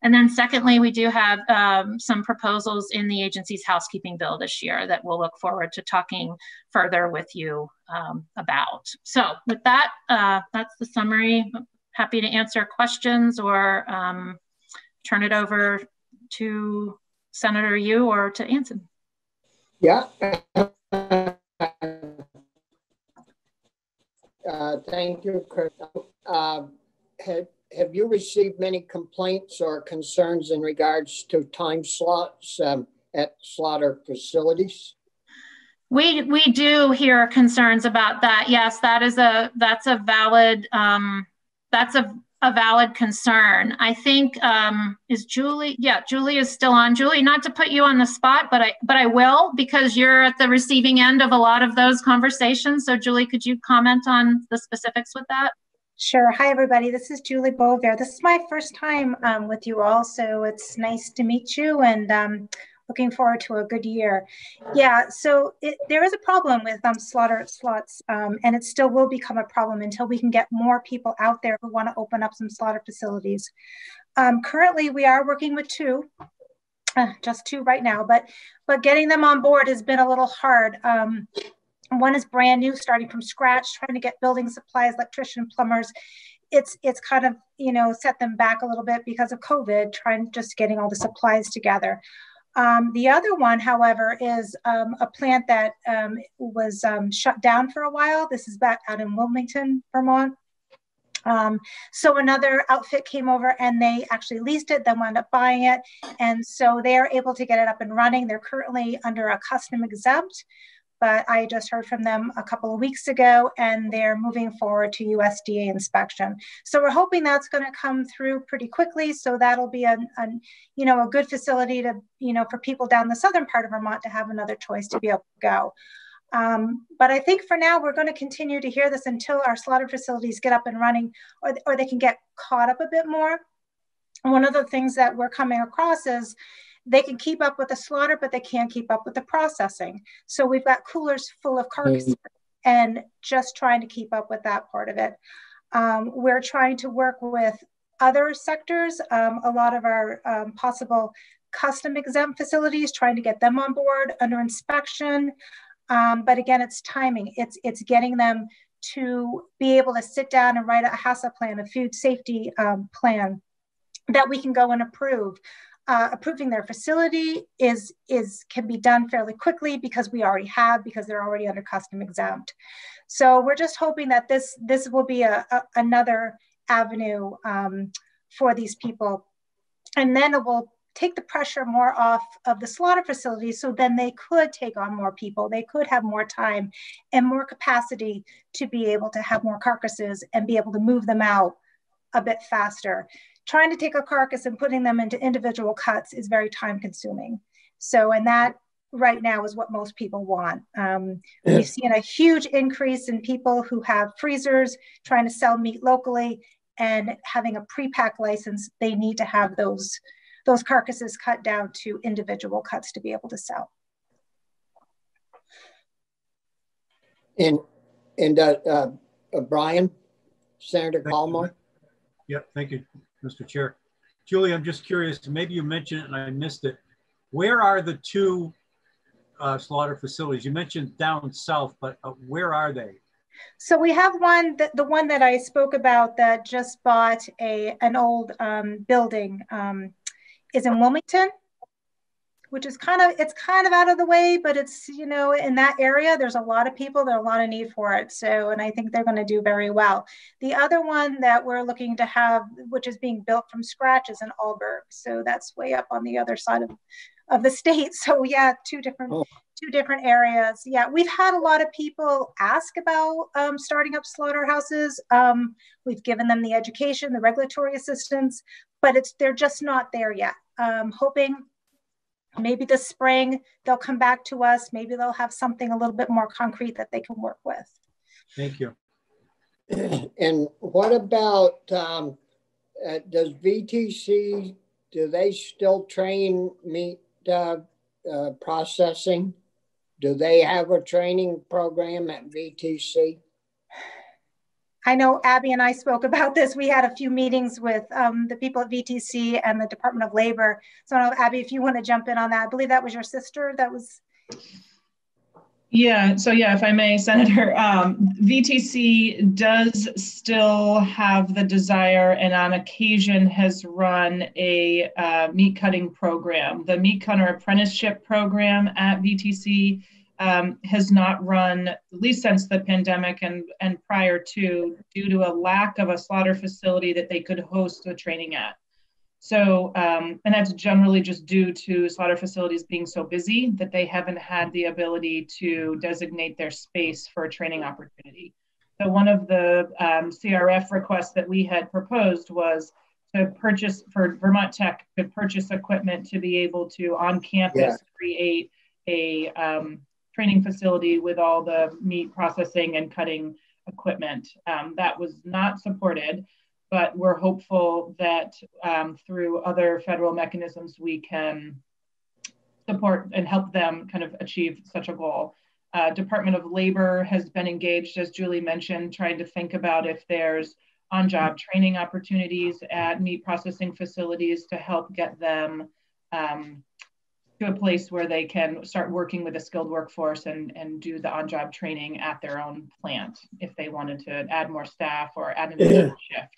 S14: And then secondly, we do have um, some proposals in the agency's housekeeping bill this year that we'll look forward to talking further with you um, about. So with that, uh, that's the summary. Happy to answer questions or um, turn it over to Senator Yu or to Anson.
S1: Yeah. Uh, thank you, Chris. Uh, have you received many complaints or concerns in regards to time slots um, at slaughter facilities?
S14: We we do hear concerns about that. Yes, that is a that's a valid um, that's a a valid concern. I think um, is Julie. Yeah, Julie is still on. Julie, not to put you on the spot, but I but I will because you're at the receiving end of a lot of those conversations. So, Julie, could you comment on the specifics with that?
S15: Sure. Hi, everybody. This is Julie Bovier. This is my first time um, with you all, so it's nice to meet you and um, looking forward to a good year. Yeah, so it, there is a problem with um, slaughter slots, um, and it still will become a problem until we can get more people out there who want to open up some slaughter facilities. Um, currently, we are working with two. Uh, just two right now, but but getting them on board has been a little hard. One is brand new, starting from scratch, trying to get building supplies, electrician, plumbers. It's it's kind of you know set them back a little bit because of COVID, trying just getting all the supplies together. Um, the other one, however, is um, a plant that um, was um, shut down for a while. This is back out in Wilmington, Vermont. Um, so another outfit came over and they actually leased it, then wound up buying it. And so they are able to get it up and running. They're currently under a custom exempt, but I just heard from them a couple of weeks ago and they're moving forward to USDA inspection. So we're hoping that's going to come through pretty quickly. So that'll be a, a, you know, a good facility to, you know, for people down the southern part of Vermont to have another choice to be able to go. Um, but I think for now, we're going to continue to hear this until our slaughter facilities get up and running or, or they can get caught up a bit more. one of the things that we're coming across is they can keep up with the slaughter, but they can't keep up with the processing. So we've got coolers full of carcasses mm-hmm. and just trying to keep up with that part of it. Um, we're trying to work with other sectors, um, a lot of our um, possible custom exempt facilities, trying to get them on board under inspection. Um, but again, it's timing. It's it's getting them to be able to sit down and write a HACCP plan, a food safety um, plan that we can go and approve uh, approving their facility is is can be done fairly quickly because we already have because they're already under custom exempt. So we're just hoping that this this will be a, a another avenue um, for these people, and then it will take the pressure more off of the slaughter facilities so then they could take on more people. They could have more time and more capacity to be able to have more carcasses and be able to move them out a bit faster trying to take a carcass and putting them into individual cuts is very time consuming. So and that right now is what most people want. Um, we've seen a huge increase in people who have freezers trying to sell meat locally and having a pre-pack license they need to have those those carcasses cut down to individual cuts to be able to sell.
S1: And and uh, uh, uh, Brian, Senator Collamore.
S4: Yep, thank you, Mr. Chair. Julie, I'm just curious. Maybe you mentioned it and I missed it. Where are the two uh, slaughter facilities? You mentioned down south, but uh, where are they?
S15: So we have one, the one that I spoke about that just bought a an old um, building um, is in Wilmington, which is kind of it's kind of out of the way, but it's you know in that area there's a lot of people, there's a lot of need for it. So and I think they're going to do very well. The other one that we're looking to have, which is being built from scratch, is in Alburgh. So that's way up on the other side of of the state. So yeah, two different oh. two different areas. Yeah, we've had a lot of people ask about um, starting up slaughterhouses. Um, we've given them the education, the regulatory assistance, but it's they're just not there yet. Um, hoping maybe this spring they'll come back to us. Maybe they'll have something a little bit more concrete that they can work with.
S4: Thank you.
S1: And what about um, uh, does VTC do they still train meat uh, uh, processing? Do they have a training program at VTC?
S15: I know Abby and I spoke about this. We had a few meetings with um, the people at VTC and the Department of Labor. So I know, Abby, if you want to jump in on that. I believe that was your sister that was.
S11: Yeah, so yeah, if I may, Senator, um, VTC does still have the desire and on occasion has run a uh, meat cutting program. The meat cutter apprenticeship program at VTC um, has not run, at least since the pandemic and, and prior to, due to a lack of a slaughter facility that they could host the training at. So, um, and that's generally just due to slaughter facilities being so busy that they haven't had the ability to designate their space for a training opportunity. So, one of the um, CRF requests that we had proposed was to purchase for Vermont Tech to purchase equipment to be able to on campus yeah. create a um, training facility with all the meat processing and cutting equipment. Um, that was not supported, but we're hopeful that um, through other federal mechanisms we can support and help them kind of achieve such a goal. Uh, Department of Labor has been engaged, as Julie mentioned, trying to think about if there's on-job training opportunities at meat processing facilities to help get them um, to a place where they can start working with a skilled workforce and, and do the on-job training at their own plant if they wanted to add more staff or add an additional shift.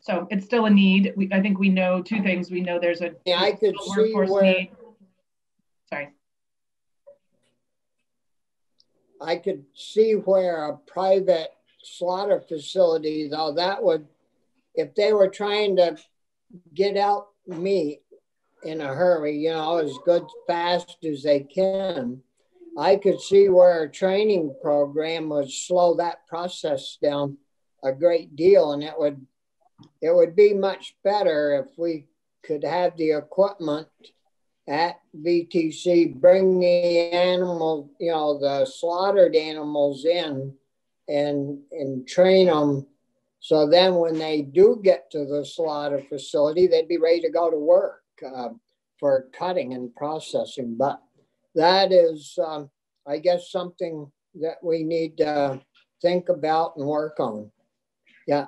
S11: So it's still a need. We, I think we know two things. We know there's a
S1: yeah, I could see where, need.
S11: Sorry.
S1: I could see where a private slaughter facility, though, that would, if they were trying to get out meat in a hurry, you know, as good fast as they can. I could see where a training program would slow that process down a great deal, and it would it would be much better if we could have the equipment at VTC, bring the animal, you know, the slaughtered animals in and and train them. So then when they do get to the slaughter facility, they'd be ready to go to work uh, for cutting and processing. But that is, um, I guess, something that we need to think about and work on. Yeah.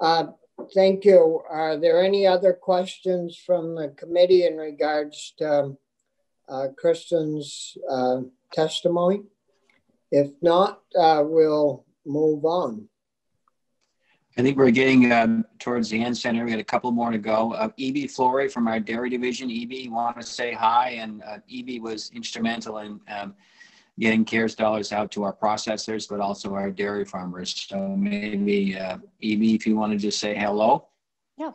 S1: Uh, thank you. Are there any other questions from the committee in regards to uh, Kristen's uh, testimony? If not, uh, we'll move on.
S13: I think we're getting um, towards the end, Senator. We got a couple more to go. Uh, E.B. Flory from our dairy division. E.B. want to say hi, and uh, E.B. was instrumental in um, getting CARES dollars out to our processors, but also our dairy farmers. So maybe uh, E.B. if you want to just say hello.
S16: Yeah.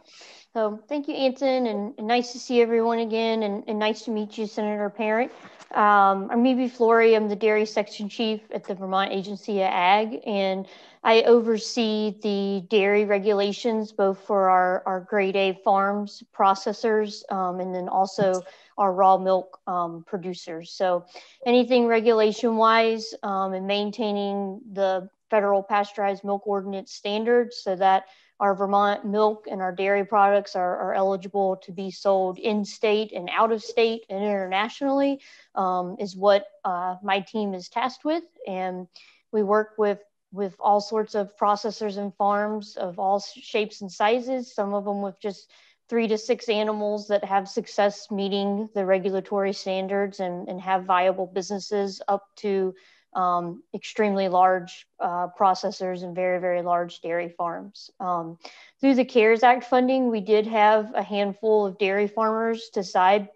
S16: So thank you, Anson, and, and, nice to see everyone again, and, and nice to meet you, Senator Parent. Um, I'm Mimi Flory. I'm the Dairy Section Chief at the Vermont Agency of Ag, and I oversee the dairy regulations both for our, our grade A farms, processors, um, and then also our raw milk um, producers. So anything regulation wise um, and maintaining the federal pasteurized milk ordinance standards so that our Vermont milk and our dairy products are, are eligible to be sold in state and out of state and internationally um, is what uh, my team is tasked with. And we work with with all sorts of processors and farms of all shapes and sizes, some of them with just three to six animals that have success meeting the regulatory standards and, and have viable businesses up to um, extremely large uh, processors and very, very large dairy farms. Um, through the CARES Act funding, we did have a handful of dairy farmers decide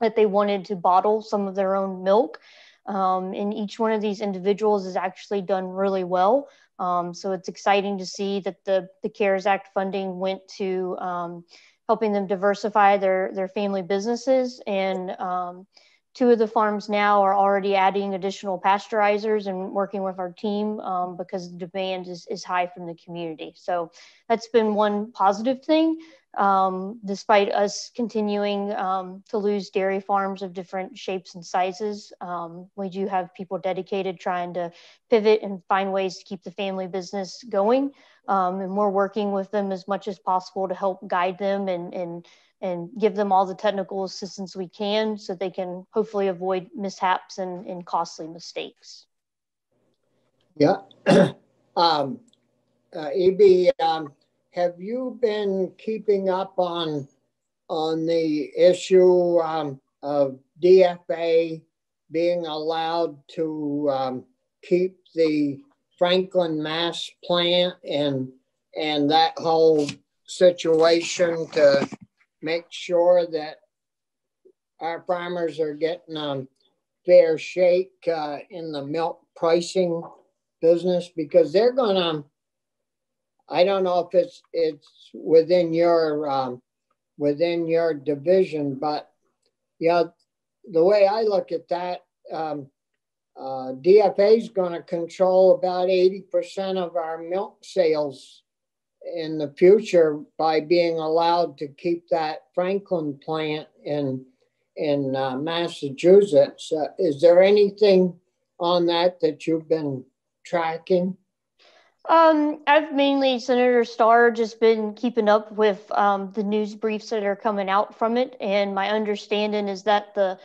S16: that they wanted to bottle some of their own milk. Um, and each one of these individuals has actually done really well. Um, so it's exciting to see that the, the CARES Act funding went to um, helping them diversify their, their family businesses and um, two of the farms now are already adding additional pasteurizers and working with our team um, because the demand is, is high from the community. So that's been one positive thing. Um, despite us continuing um, to lose dairy farms of different shapes and sizes, um, we do have people dedicated trying to pivot and find ways to keep the family business going. Um, and we're working with them as much as possible to help guide them and, and and give them all the technical assistance we can so they can hopefully avoid mishaps and, and costly mistakes.
S1: Yeah. um, uh, EB, um, have you been keeping up on on the issue um, of DFA being allowed to um, keep the Franklin Mass plant and and that whole situation to make sure that our farmers are getting a fair shake uh, in the milk pricing business because they're gonna. I don't know if it's it's within your um, within your division, but yeah, the way I look at that, um, uh, DFA is going to control about eighty percent of our milk sales in the future by being allowed to keep that Franklin plant in in uh, Massachusetts. Uh, is there anything on that that you've been tracking?
S16: Um, I've mainly Senator Starr just been keeping up with um, the news briefs that are coming out from it, and my understanding is that the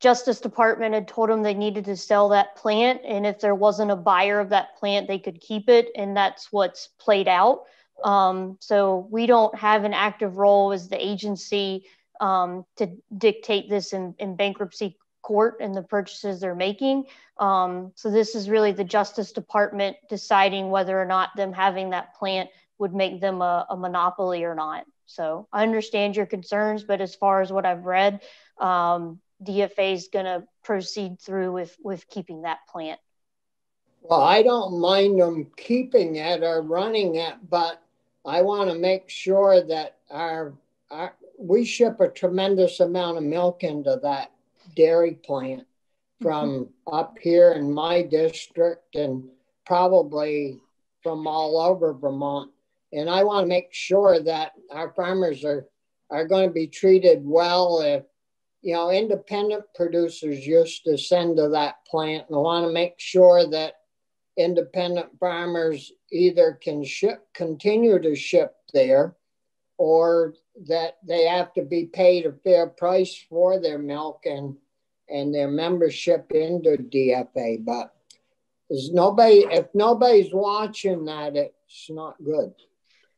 S16: Justice Department had told them they needed to sell that plant, and if there wasn't a buyer of that plant, they could keep it, and that's what's played out. Um, so we don't have an active role as the agency um, to dictate this in, in, bankruptcy court and the purchases they're making. Um, so this is really the Justice Department deciding whether or not them having that plant would make them a, a monopoly or not. So I understand your concerns, but as far as what I've read, um, DFA is going to proceed through with with keeping that plant.
S1: Well, I don't mind them keeping it or running it, but I want to make sure that our, our we ship a tremendous amount of milk into that dairy plant from mm-hmm. up here in my district and probably from all over Vermont. And I want to make sure that our farmers are, are going to be treated well if, you know, independent producers used to send to that plant. And I want to make sure that independent farmers either can ship, continue to ship there, or that they have to be paid a fair price for their milk and and their membership into DFA. But there's nobody if nobody's watching that, it's not good.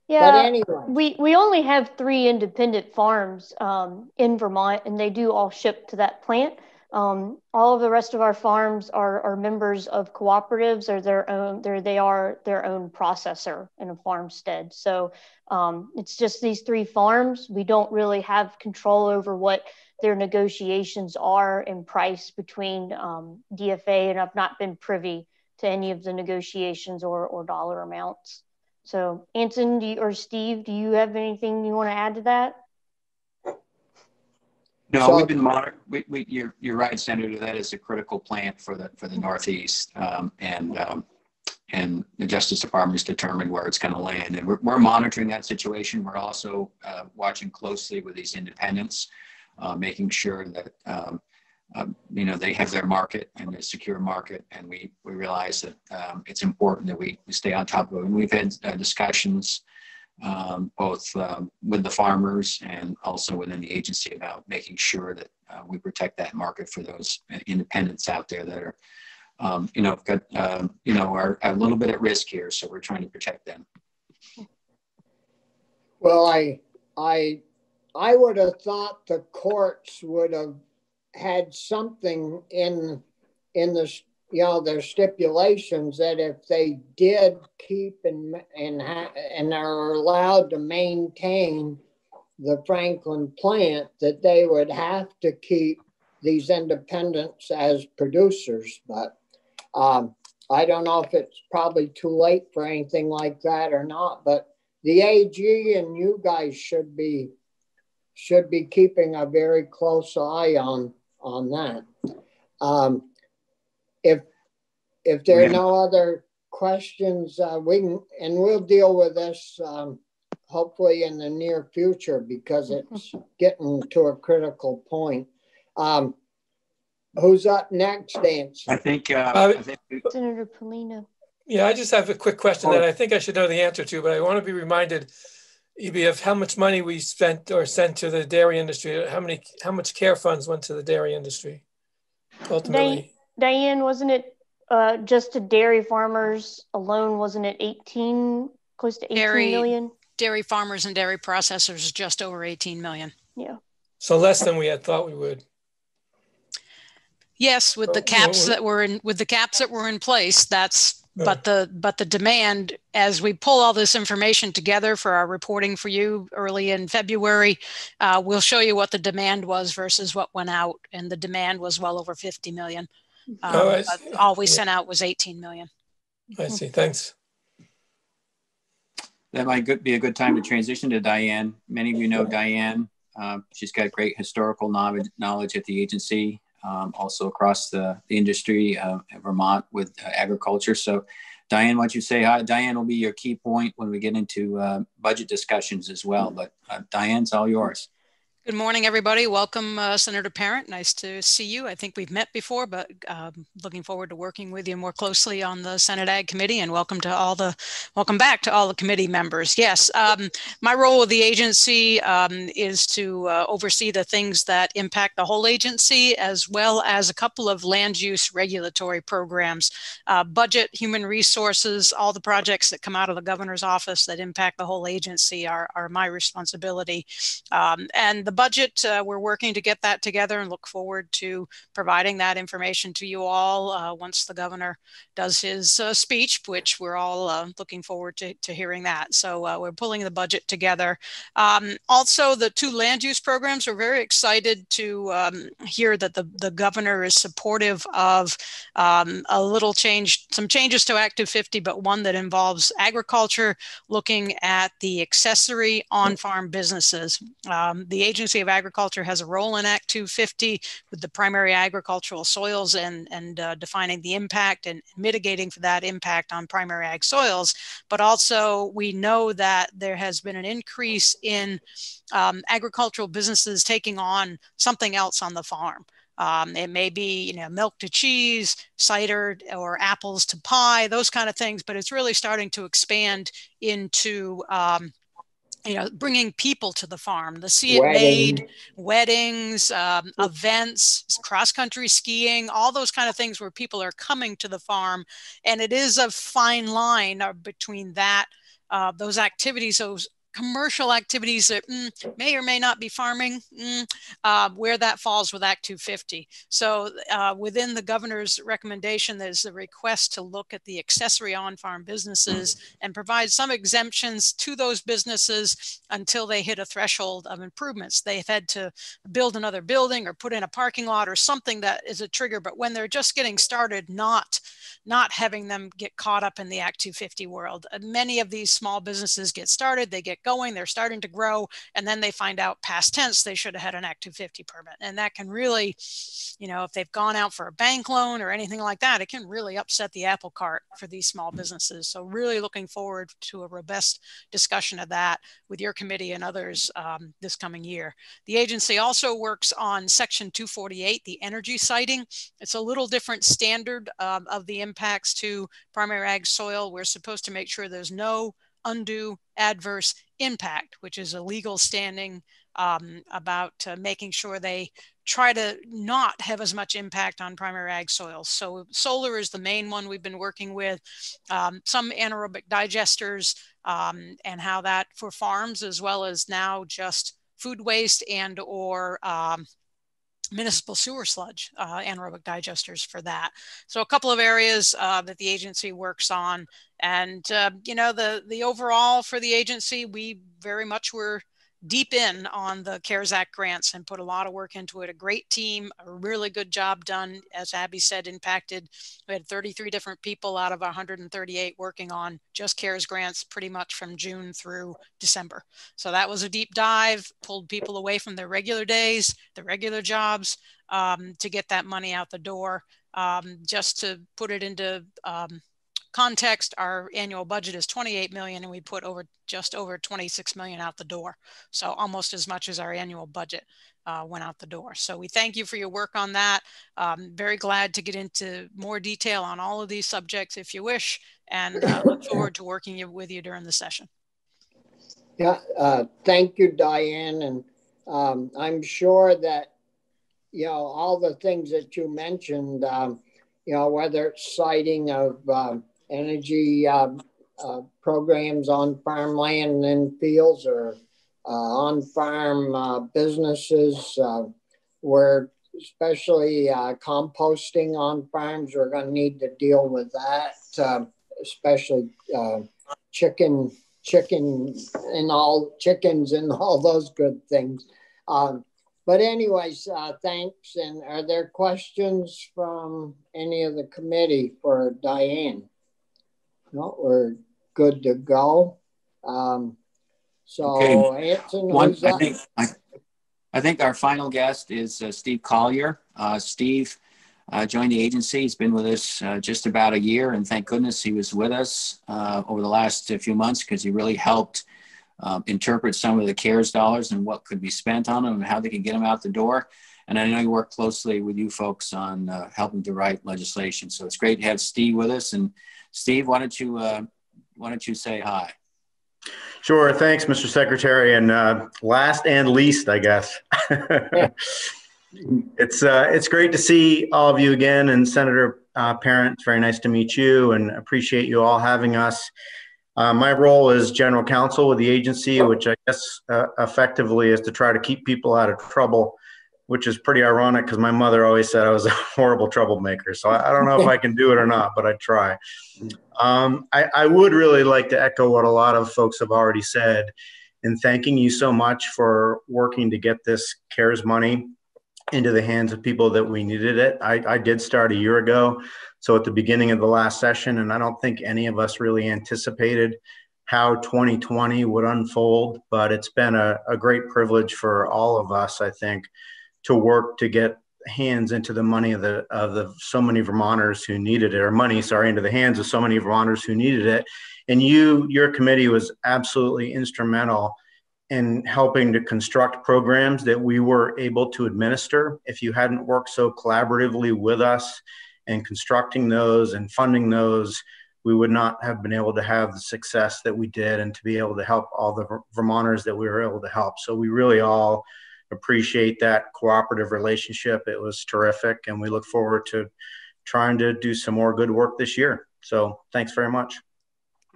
S16: Yeah, but anyway. we, we only have three independent farms um, in Vermont, and they do all ship to that plant. Um, all of the rest of our farms are, are members of cooperatives or their own, they are their own processor in a farmstead. So um, it's just these three farms. We don't really have control over what their negotiations are in price between um, DFA, and I've not been privy to any of the negotiations or, or dollar amounts. So Anson you, or Steve, do you have anything you want to add to that?
S6: No, so, we've been monitoring. We, we, you're, you're right, Senator. That is a critical plant for the for the Northeast, um, and um, and the Justice Department has determined where it's going to land. And we're, we're monitoring that situation. We're also uh, watching closely with these independents, uh, making sure that um, um, you know they have their market and a secure market. And we we realize that um, it's important that we, we stay on top of it. And we've had uh, discussions um, both um, with the farmers and also within the agency about making sure that uh, we protect that market for those independents out there that are, um, you know, got, uh, you know, are, are, a little bit at risk here. So we're trying to protect them.
S1: Well, I, I, I would have thought the courts would have had something in, in the you know, there's stipulations that if they did keep and and and are allowed to maintain the Franklin plant, that they would have to keep these independents as producers. But um, I don't know if it's probably too late for anything like that or not. But the AG and you guys should be should be keeping a very close eye on on that. Um, if if there are no other questions, uh, we can, and we'll deal with this um, hopefully in the near future because it's getting to a critical point. Um, who's up next, Dance?
S6: I think, uh, uh, I think
S16: Senator Pollina.
S3: Yeah, I just have a quick question oh. that I think I should know the answer to, but I want to be reminded, Abby, of how much money we spent or sent to the dairy industry. How many, how much CARES funds went to the dairy industry? Ultimately,
S16: Diane, wasn't it uh, just to dairy farmers alone, wasn't it 18, close to eighteen
S17: dairy,
S16: million?
S17: Dairy farmers and dairy processors, just over 18 million.
S16: Yeah.
S3: So less than we had thought we would.
S17: Yes, with the caps that were in with the caps that were in place, that's but the but the demand as we pull all this information together for our reporting for you early in February, uh, we'll show you what the demand was versus what went out, and the demand was well over 50 million. Um, oh, all we sent out was 18 million.
S3: I see. Thanks.
S6: That might be a good time to transition to Diane. Many of you know Diane. Um, she's got great historical knowledge, knowledge at the agency, um, also across the, the industry uh, Vermont with uh, agriculture. So, Diane, why don't you say hi? Diane will be your key point when we get into uh, budget discussions as well. But uh, Diane's all yours.
S17: Good morning, everybody. Welcome, uh, Senator Parent. Nice to see you. I think we've met before, but um, looking forward to working with you more closely on the Senate Ag Committee. And welcome to all the, welcome back to all the committee members. Yes, um, my role with the agency um, is to uh, oversee the things that impact the whole agency, as well as a couple of land use regulatory programs, uh, budget, human resources, all the projects that come out of the governor's office that impact the whole agency are, are my responsibility. Um, and the budget, uh, we're working to get that together and look forward to providing that information to you all uh, once the governor does his uh, speech, which we're all uh, looking forward to, to hearing that. So uh, we're pulling the budget together. Um, also, the two land use programs, we're very excited to um, hear that the, the governor is supportive of um, a little change, some changes to Act 250, but one that involves agriculture, looking at the accessory on-farm businesses. Um, the agency Agency of Agriculture has a role in Act 250 with the primary agricultural soils and, and uh, defining the impact and mitigating for that impact on primary ag soils. But also, we know that there has been an increase in um, agricultural businesses taking on something else on the farm. Um, it may be, you know, milk to cheese, cider, or apples to pie, those kind of things. But it's really starting to expand into um, you know, bringing people to the farm, the see it Wedding. made, weddings, um, events, cross country skiing, all those kind of things where people are coming to the farm. And it is a fine line uh, between that, uh, those activities, those commercial activities that mm, may or may not be farming, mm, uh, where that falls with Act 250. So uh, within the governor's recommendation, there's a request to look at the accessory on-farm businesses and provide some exemptions to those businesses until they hit a threshold of improvements. They've had to build another building or put in a parking lot or something that is a trigger, but when they're just getting started, not not having them get caught up in the Act 250 world. Many of these small businesses get started, they get going, they're starting to grow, and then they find out past tense they should have had an Act 250 permit. And that can really, you know, if they've gone out for a bank loan or anything like that, it can really upset the apple cart for these small businesses. So really looking forward to a robust discussion of that with your committee and others um, this coming year. The agency also works on Section 248, the energy siting. It's a little different standard um, of the impacts to primary ag soil. We're supposed to make sure there's no undue adverse impact, which is a legal standing um, about uh, making sure they try to not have as much impact on primary ag soils. So solar is the main one we've been working with. Um, some anaerobic digesters um, and how that for farms as well as now just food waste and or um, municipal sewer sludge uh, anaerobic digesters for that. So a couple of areas uh, that the agency works on, and uh, you know the the overall for the agency, we very much were deep in on the CARES Act grants and put a lot of work into it. A great team, a really good job done. As Abby said, impacted. We had 33 different people out of 138 working on just CARES grants pretty much from June through December. So that was a deep dive, pulled people away from their regular days, their regular jobs um, to get that money out the door. Um, just to put it into um, context, our annual budget is 28 million and we put over just over 26 million out the door. So almost as much as our annual budget uh, went out the door. So we thank you for your work on that. Um, very glad to get into more detail on all of these subjects if you wish, and uh, look forward to working with you during the session.
S1: Yeah, uh, thank you, Diane. And um, I'm sure that, you know, all the things that you mentioned, um, you know, whether it's siting of um, energy uh, uh, programs on farmland and fields or uh, on farm uh, businesses uh, where especially composting on farms, we're going to need to deal with that, especially chicken, chicken and all chickens and all those good things. Um, but anyways, uh, thanks. And are there questions from any of the committee for Diane? No, we're good to go. Um, so, okay. Anson, One,
S13: I think I, I, think our final guest is uh, Steve Collier. Uh, Steve uh, joined the agency. He's been with us uh, just about a year, and thank goodness he was with us uh, over the last few months because he really helped um, interpret some of the CARES dollars and what could be spent on them and how they could get them out the door. And I know he worked closely with you folks on uh, helping to write legislation. So it's great to have Steve with us. And Steve, why don't you uh, why don't you say hi?
S18: Sure. Thanks, Mr. Secretary. And uh, last and least, I guess. it's uh, it's great to see all of you again, and Senator uh, Parent. It's very nice to meet you, and appreciate you all having us. Uh, my role is general counsel with the agency, which I guess uh, effectively is to try to keep people out of trouble which is pretty ironic because my mother always said I was a horrible troublemaker. So I, I, don't know if I can do it or not, but I try. Um, I, I, would really like to echo what a lot of folks have already said in thanking you so much for working to get this CARES money into the hands of people that we needed it. I, I did start a year ago. So at the beginning of the last session, and I don't think any of us really anticipated how 2020 would unfold, but it's been a, a great privilege for all of us, I think, to work to get hands into the money of the of the so many Vermonters who needed it, or money, sorry, into the hands of so many Vermonters who needed it. And you, your committee was absolutely instrumental in helping to construct programs that we were able to administer. If you hadn't worked so collaboratively with us and constructing those and funding those, we would not have been able to have the success that we did and to be able to help all the Vermonters that we were able to help. So we really all appreciate that cooperative relationship. It was terrific, and we look forward to trying to do some more good work this year. So thanks very much.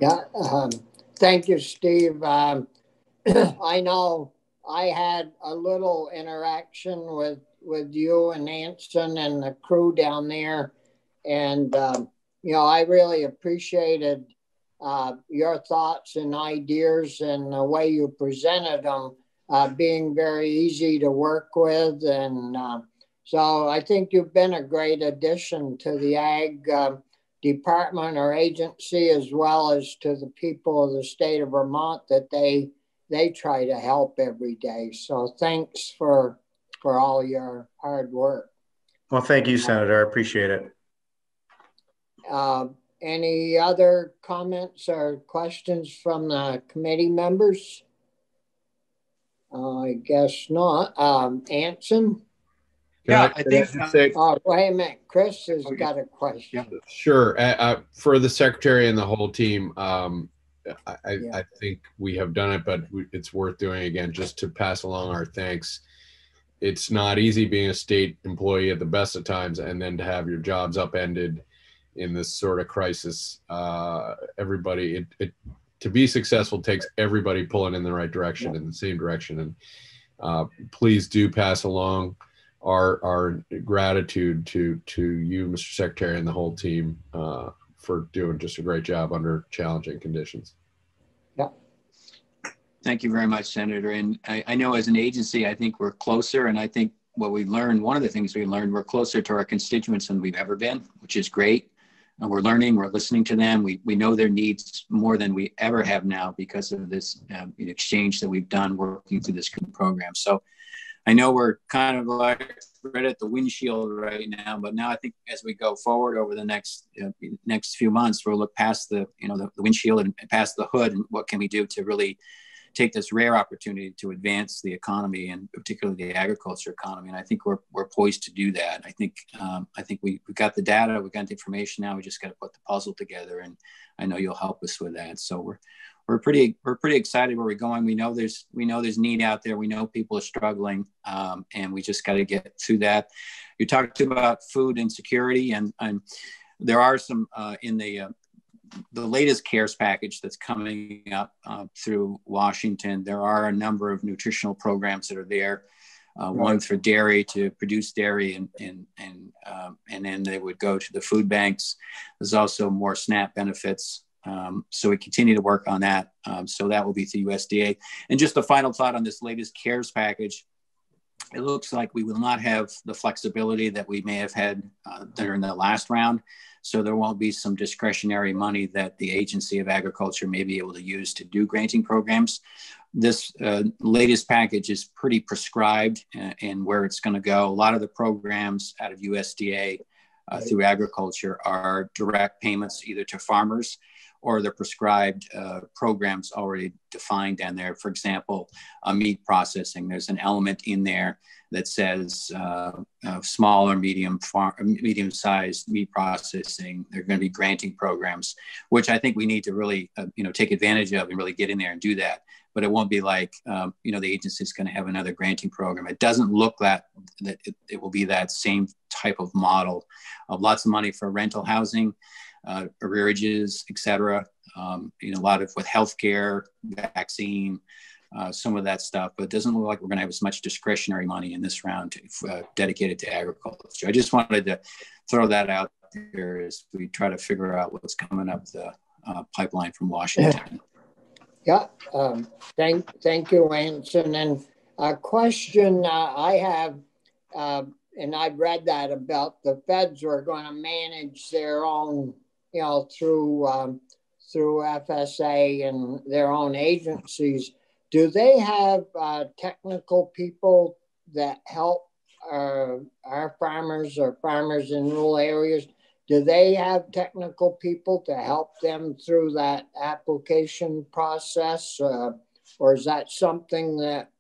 S1: Yeah, um, thank you, Steve. Um, I know I had a little interaction with with you and Anson and the crew down there, and um, you know I really appreciated uh, your thoughts and ideas and the way you presented them, uh, being very easy to work with, and uh, so I think you've been a great addition to the ag uh, department or agency, as well as to the people of the state of Vermont that they they try to help every day. So thanks for for all your hard work.
S18: Well, thank you, Senator. I appreciate it.
S1: Uh, any other comments or questions from the committee members? Uh, I guess not. Um, Anson?
S2: yeah, I, I think. Say,
S1: oh, wait a minute. Chris has okay. got a question.
S2: Sure. Uh, uh, for the secretary and the whole team, um, I, yeah. I, think we have done it, but it's worth doing again just to pass along our thanks. It's not easy being a state employee at the best of times and then to have your jobs upended in this sort of crisis. Uh, everybody, it, it, to be successful takes everybody pulling in the right direction, yeah. in the same direction. And uh, please do pass along our our gratitude to to you, Mr. Secretary, and the whole team uh, for doing just a great job under challenging conditions.
S6: Yeah thank you very much, Senator. And I, I, know as an agency, I think we're closer. And I think what we learned, one of the things we learned, we're closer to our constituents than we've ever been, which is great. And we're learning, we're listening to them. We, we know their needs more than we ever have now because of this um, exchange that we've done working through this program. So I know we're kind of like right at the windshield right now, but now I think as we go forward over the next uh, next few months, we'll look past the you know the, the windshield and past the hood, and what can we do to really take this rare opportunity to advance the economy and particularly the agriculture economy. And I think we're, we're poised to do that. I think um, I think we we got the data, we've got the information. Now we just got to put the puzzle together, and I know you'll help us with that. So we're we're pretty we're pretty excited where we're going. We know there's we know there's need out there. We know people are struggling, um, and we just got to get through that. You talked about food insecurity, and and there are some uh, in the uh, the latest CARES package that's coming up uh, through Washington, there are a number of nutritional programs that are there. Uh. One for dairy to produce dairy, and and and um, and then they would go to the food banks. There's also more SNAP benefits. Um, so we continue to work on that. Um, so that will be through USDA. And just a final thought on this latest CARES package. It looks like we will not have the flexibility that we may have had uh, during the last round. So there won't be some discretionary money that the Agency of Agriculture may be able to use to do granting programs. This uh, latest package is pretty prescribed uh, in where it's going to go. A lot of the programs out of USDA uh, through agriculture are direct payments either to farmers or the prescribed uh, programs already defined down there. For example, uh, meat processing, there's an element in there that says uh, uh, small or medium farm, medium sized meat processing. They're going to be granting programs, which I think we need to really uh, you know take advantage of and really get in there and do that. But it won't be like um, you know the agency is going to have another granting program. It doesn't look that that it, it will be that same type of model of lots of money for rental housing. Uh, arrearages, et cetera. Um, you know, a lot of with healthcare, vaccine, uh, some of that stuff, but it doesn't look like we're going to have as much discretionary money in this round to, uh, dedicated to agriculture. I just wanted to throw that out there as we try to figure out what's coming up the uh, pipeline from Washington.
S1: Yeah, um, thank, thank you, Anson. And a question uh, I have, uh, and I've read that about the feds are going to manage their own, you know, through um, through FSA and their own agencies do they have uh, technical people that help uh, our farmers or farmers in rural areas? Do they have technical people to help them through that application process, uh, or is that something that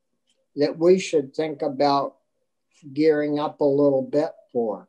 S1: that we should think about gearing up a little bit for?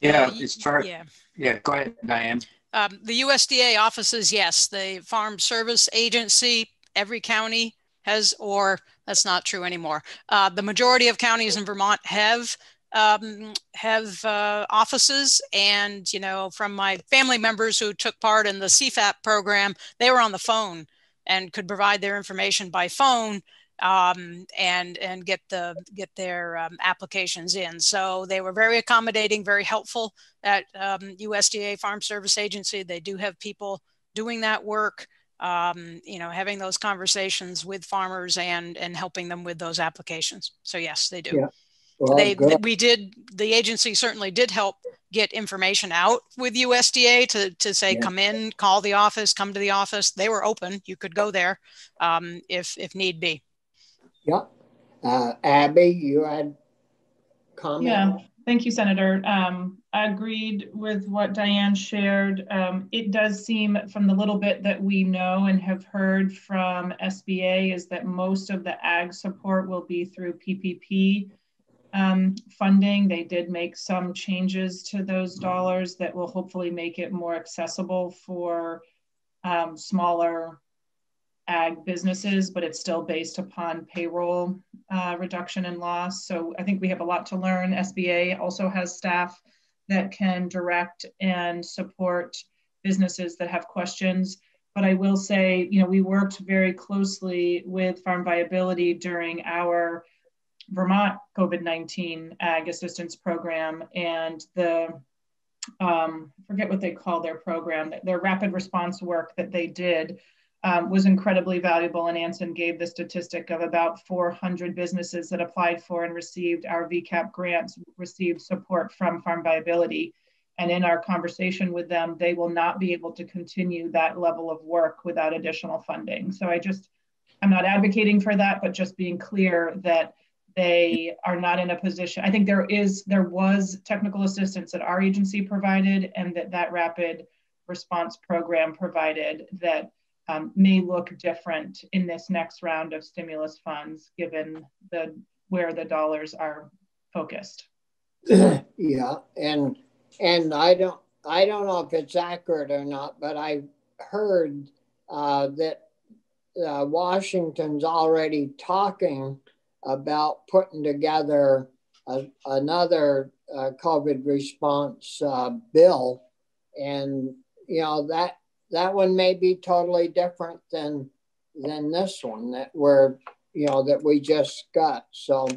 S6: Yeah, it's hard. Yeah, yeah. Go ahead, Diane.
S17: Um, the USDA offices, yes. The Farm Service Agency, every county has, or that's not true anymore. Uh, the majority of counties in Vermont have um, have uh, offices, and you know, from my family members who took part in the CFAP program, they were on the phone and could provide their information by phone um, and and get the get their um, applications in. So they were very accommodating, very helpful at um, USDA Farm Service Agency. They do have people doing that work. Um, you know, having those conversations with farmers and and helping them with those applications. So yes, they do.
S1: Yeah. Well,
S17: they
S1: good.
S17: we did the agency certainly did help get information out with USDA to to say
S1: Yeah.
S17: come in, call the office, come to the office. They were open. You could go there um, if if need be.
S1: Yeah. Uh, Abby, you had comment?
S11: Yeah, thank you, Senator. Um, I agreed with what Diane shared. Um, it does seem from the little bit that we know and have heard from SBA is that most of the ag support will be through PPP um, funding. They did make some changes to those dollars that will hopefully make it more accessible for um, smaller ag businesses, but it's still based upon payroll uh, reduction and loss. So I think we have a lot to learn. SBA also has staff that can direct and support businesses that have questions. But I will say, you know, we worked very closely with Farm Viability during our Vermont COVID 19 Ag Assistance Program and the um, forget what they call their program, their rapid response work that they did um, was incredibly valuable. And Anson gave the statistic of about 400 businesses that applied for and received our VCAP grants, received support from Farm Viability. And in our conversation with them, they will not be able to continue that level of work without additional funding. So I just, I'm not advocating for that, but just being clear that they are not in a position. I think there is, there was technical assistance that our agency provided and that that rapid response program provided that um, may look different in this next round of stimulus funds, given the where the dollars are focused.
S1: yeah, and and I don't I don't know if it's accurate or not, but I heard uh, that uh, Washington's already talking about putting together a, another uh, COVID response uh, bill, and you know that that one may be totally different than than this one that we're you know that we just got. So,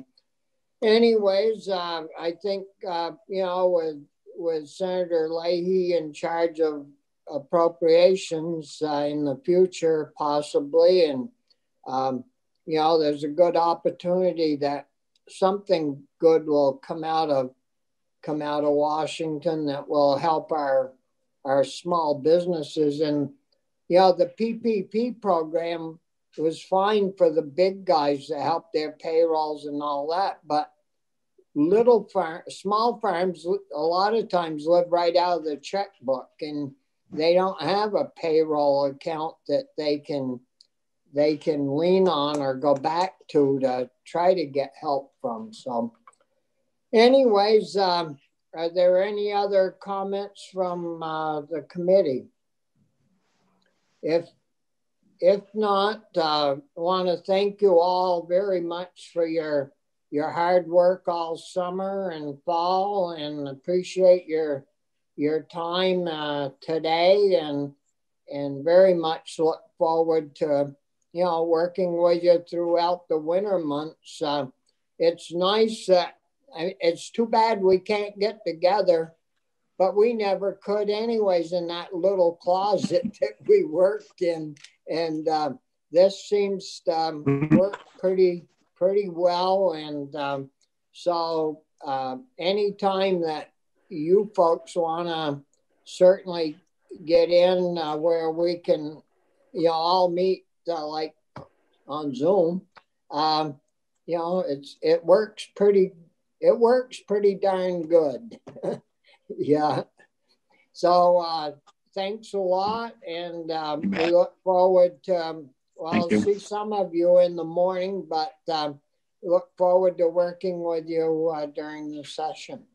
S1: anyways, uh, I think uh, you know with with Senator Leahy in charge of appropriations uh, in the future, possibly, and um, you know, there's a good opportunity that something good will come out of come out of Washington that will help our our small businesses. And you know the PPP program was fine for the big guys to help their payrolls and all that but little farm small farms a lot of times live right out of the checkbook and they don't have a payroll account that they can they can lean on or go back to to try to get help from. So anyways um, are there any other comments from uh, the committee? If if not, uh, I want to thank you all very much for your your hard work all summer and fall, and appreciate your your time uh, today, and and very much look forward to you know working with you throughout the winter months. Uh, it's nice that I, it's too bad we can't get together, but we never could, anyways, in that little closet that we worked in. And uh, this seems to um, work pretty, pretty well. And um, so, uh, anytime that you folks want to certainly get in uh, where we can, you know, all meet uh, like on Zoom. Um, you know, it's it works pretty it works pretty darn good. yeah. So uh, thanks a lot, and um, we look forward to. Um, well, I'll see some of you in the morning, but um, look forward to working with you uh, during the session.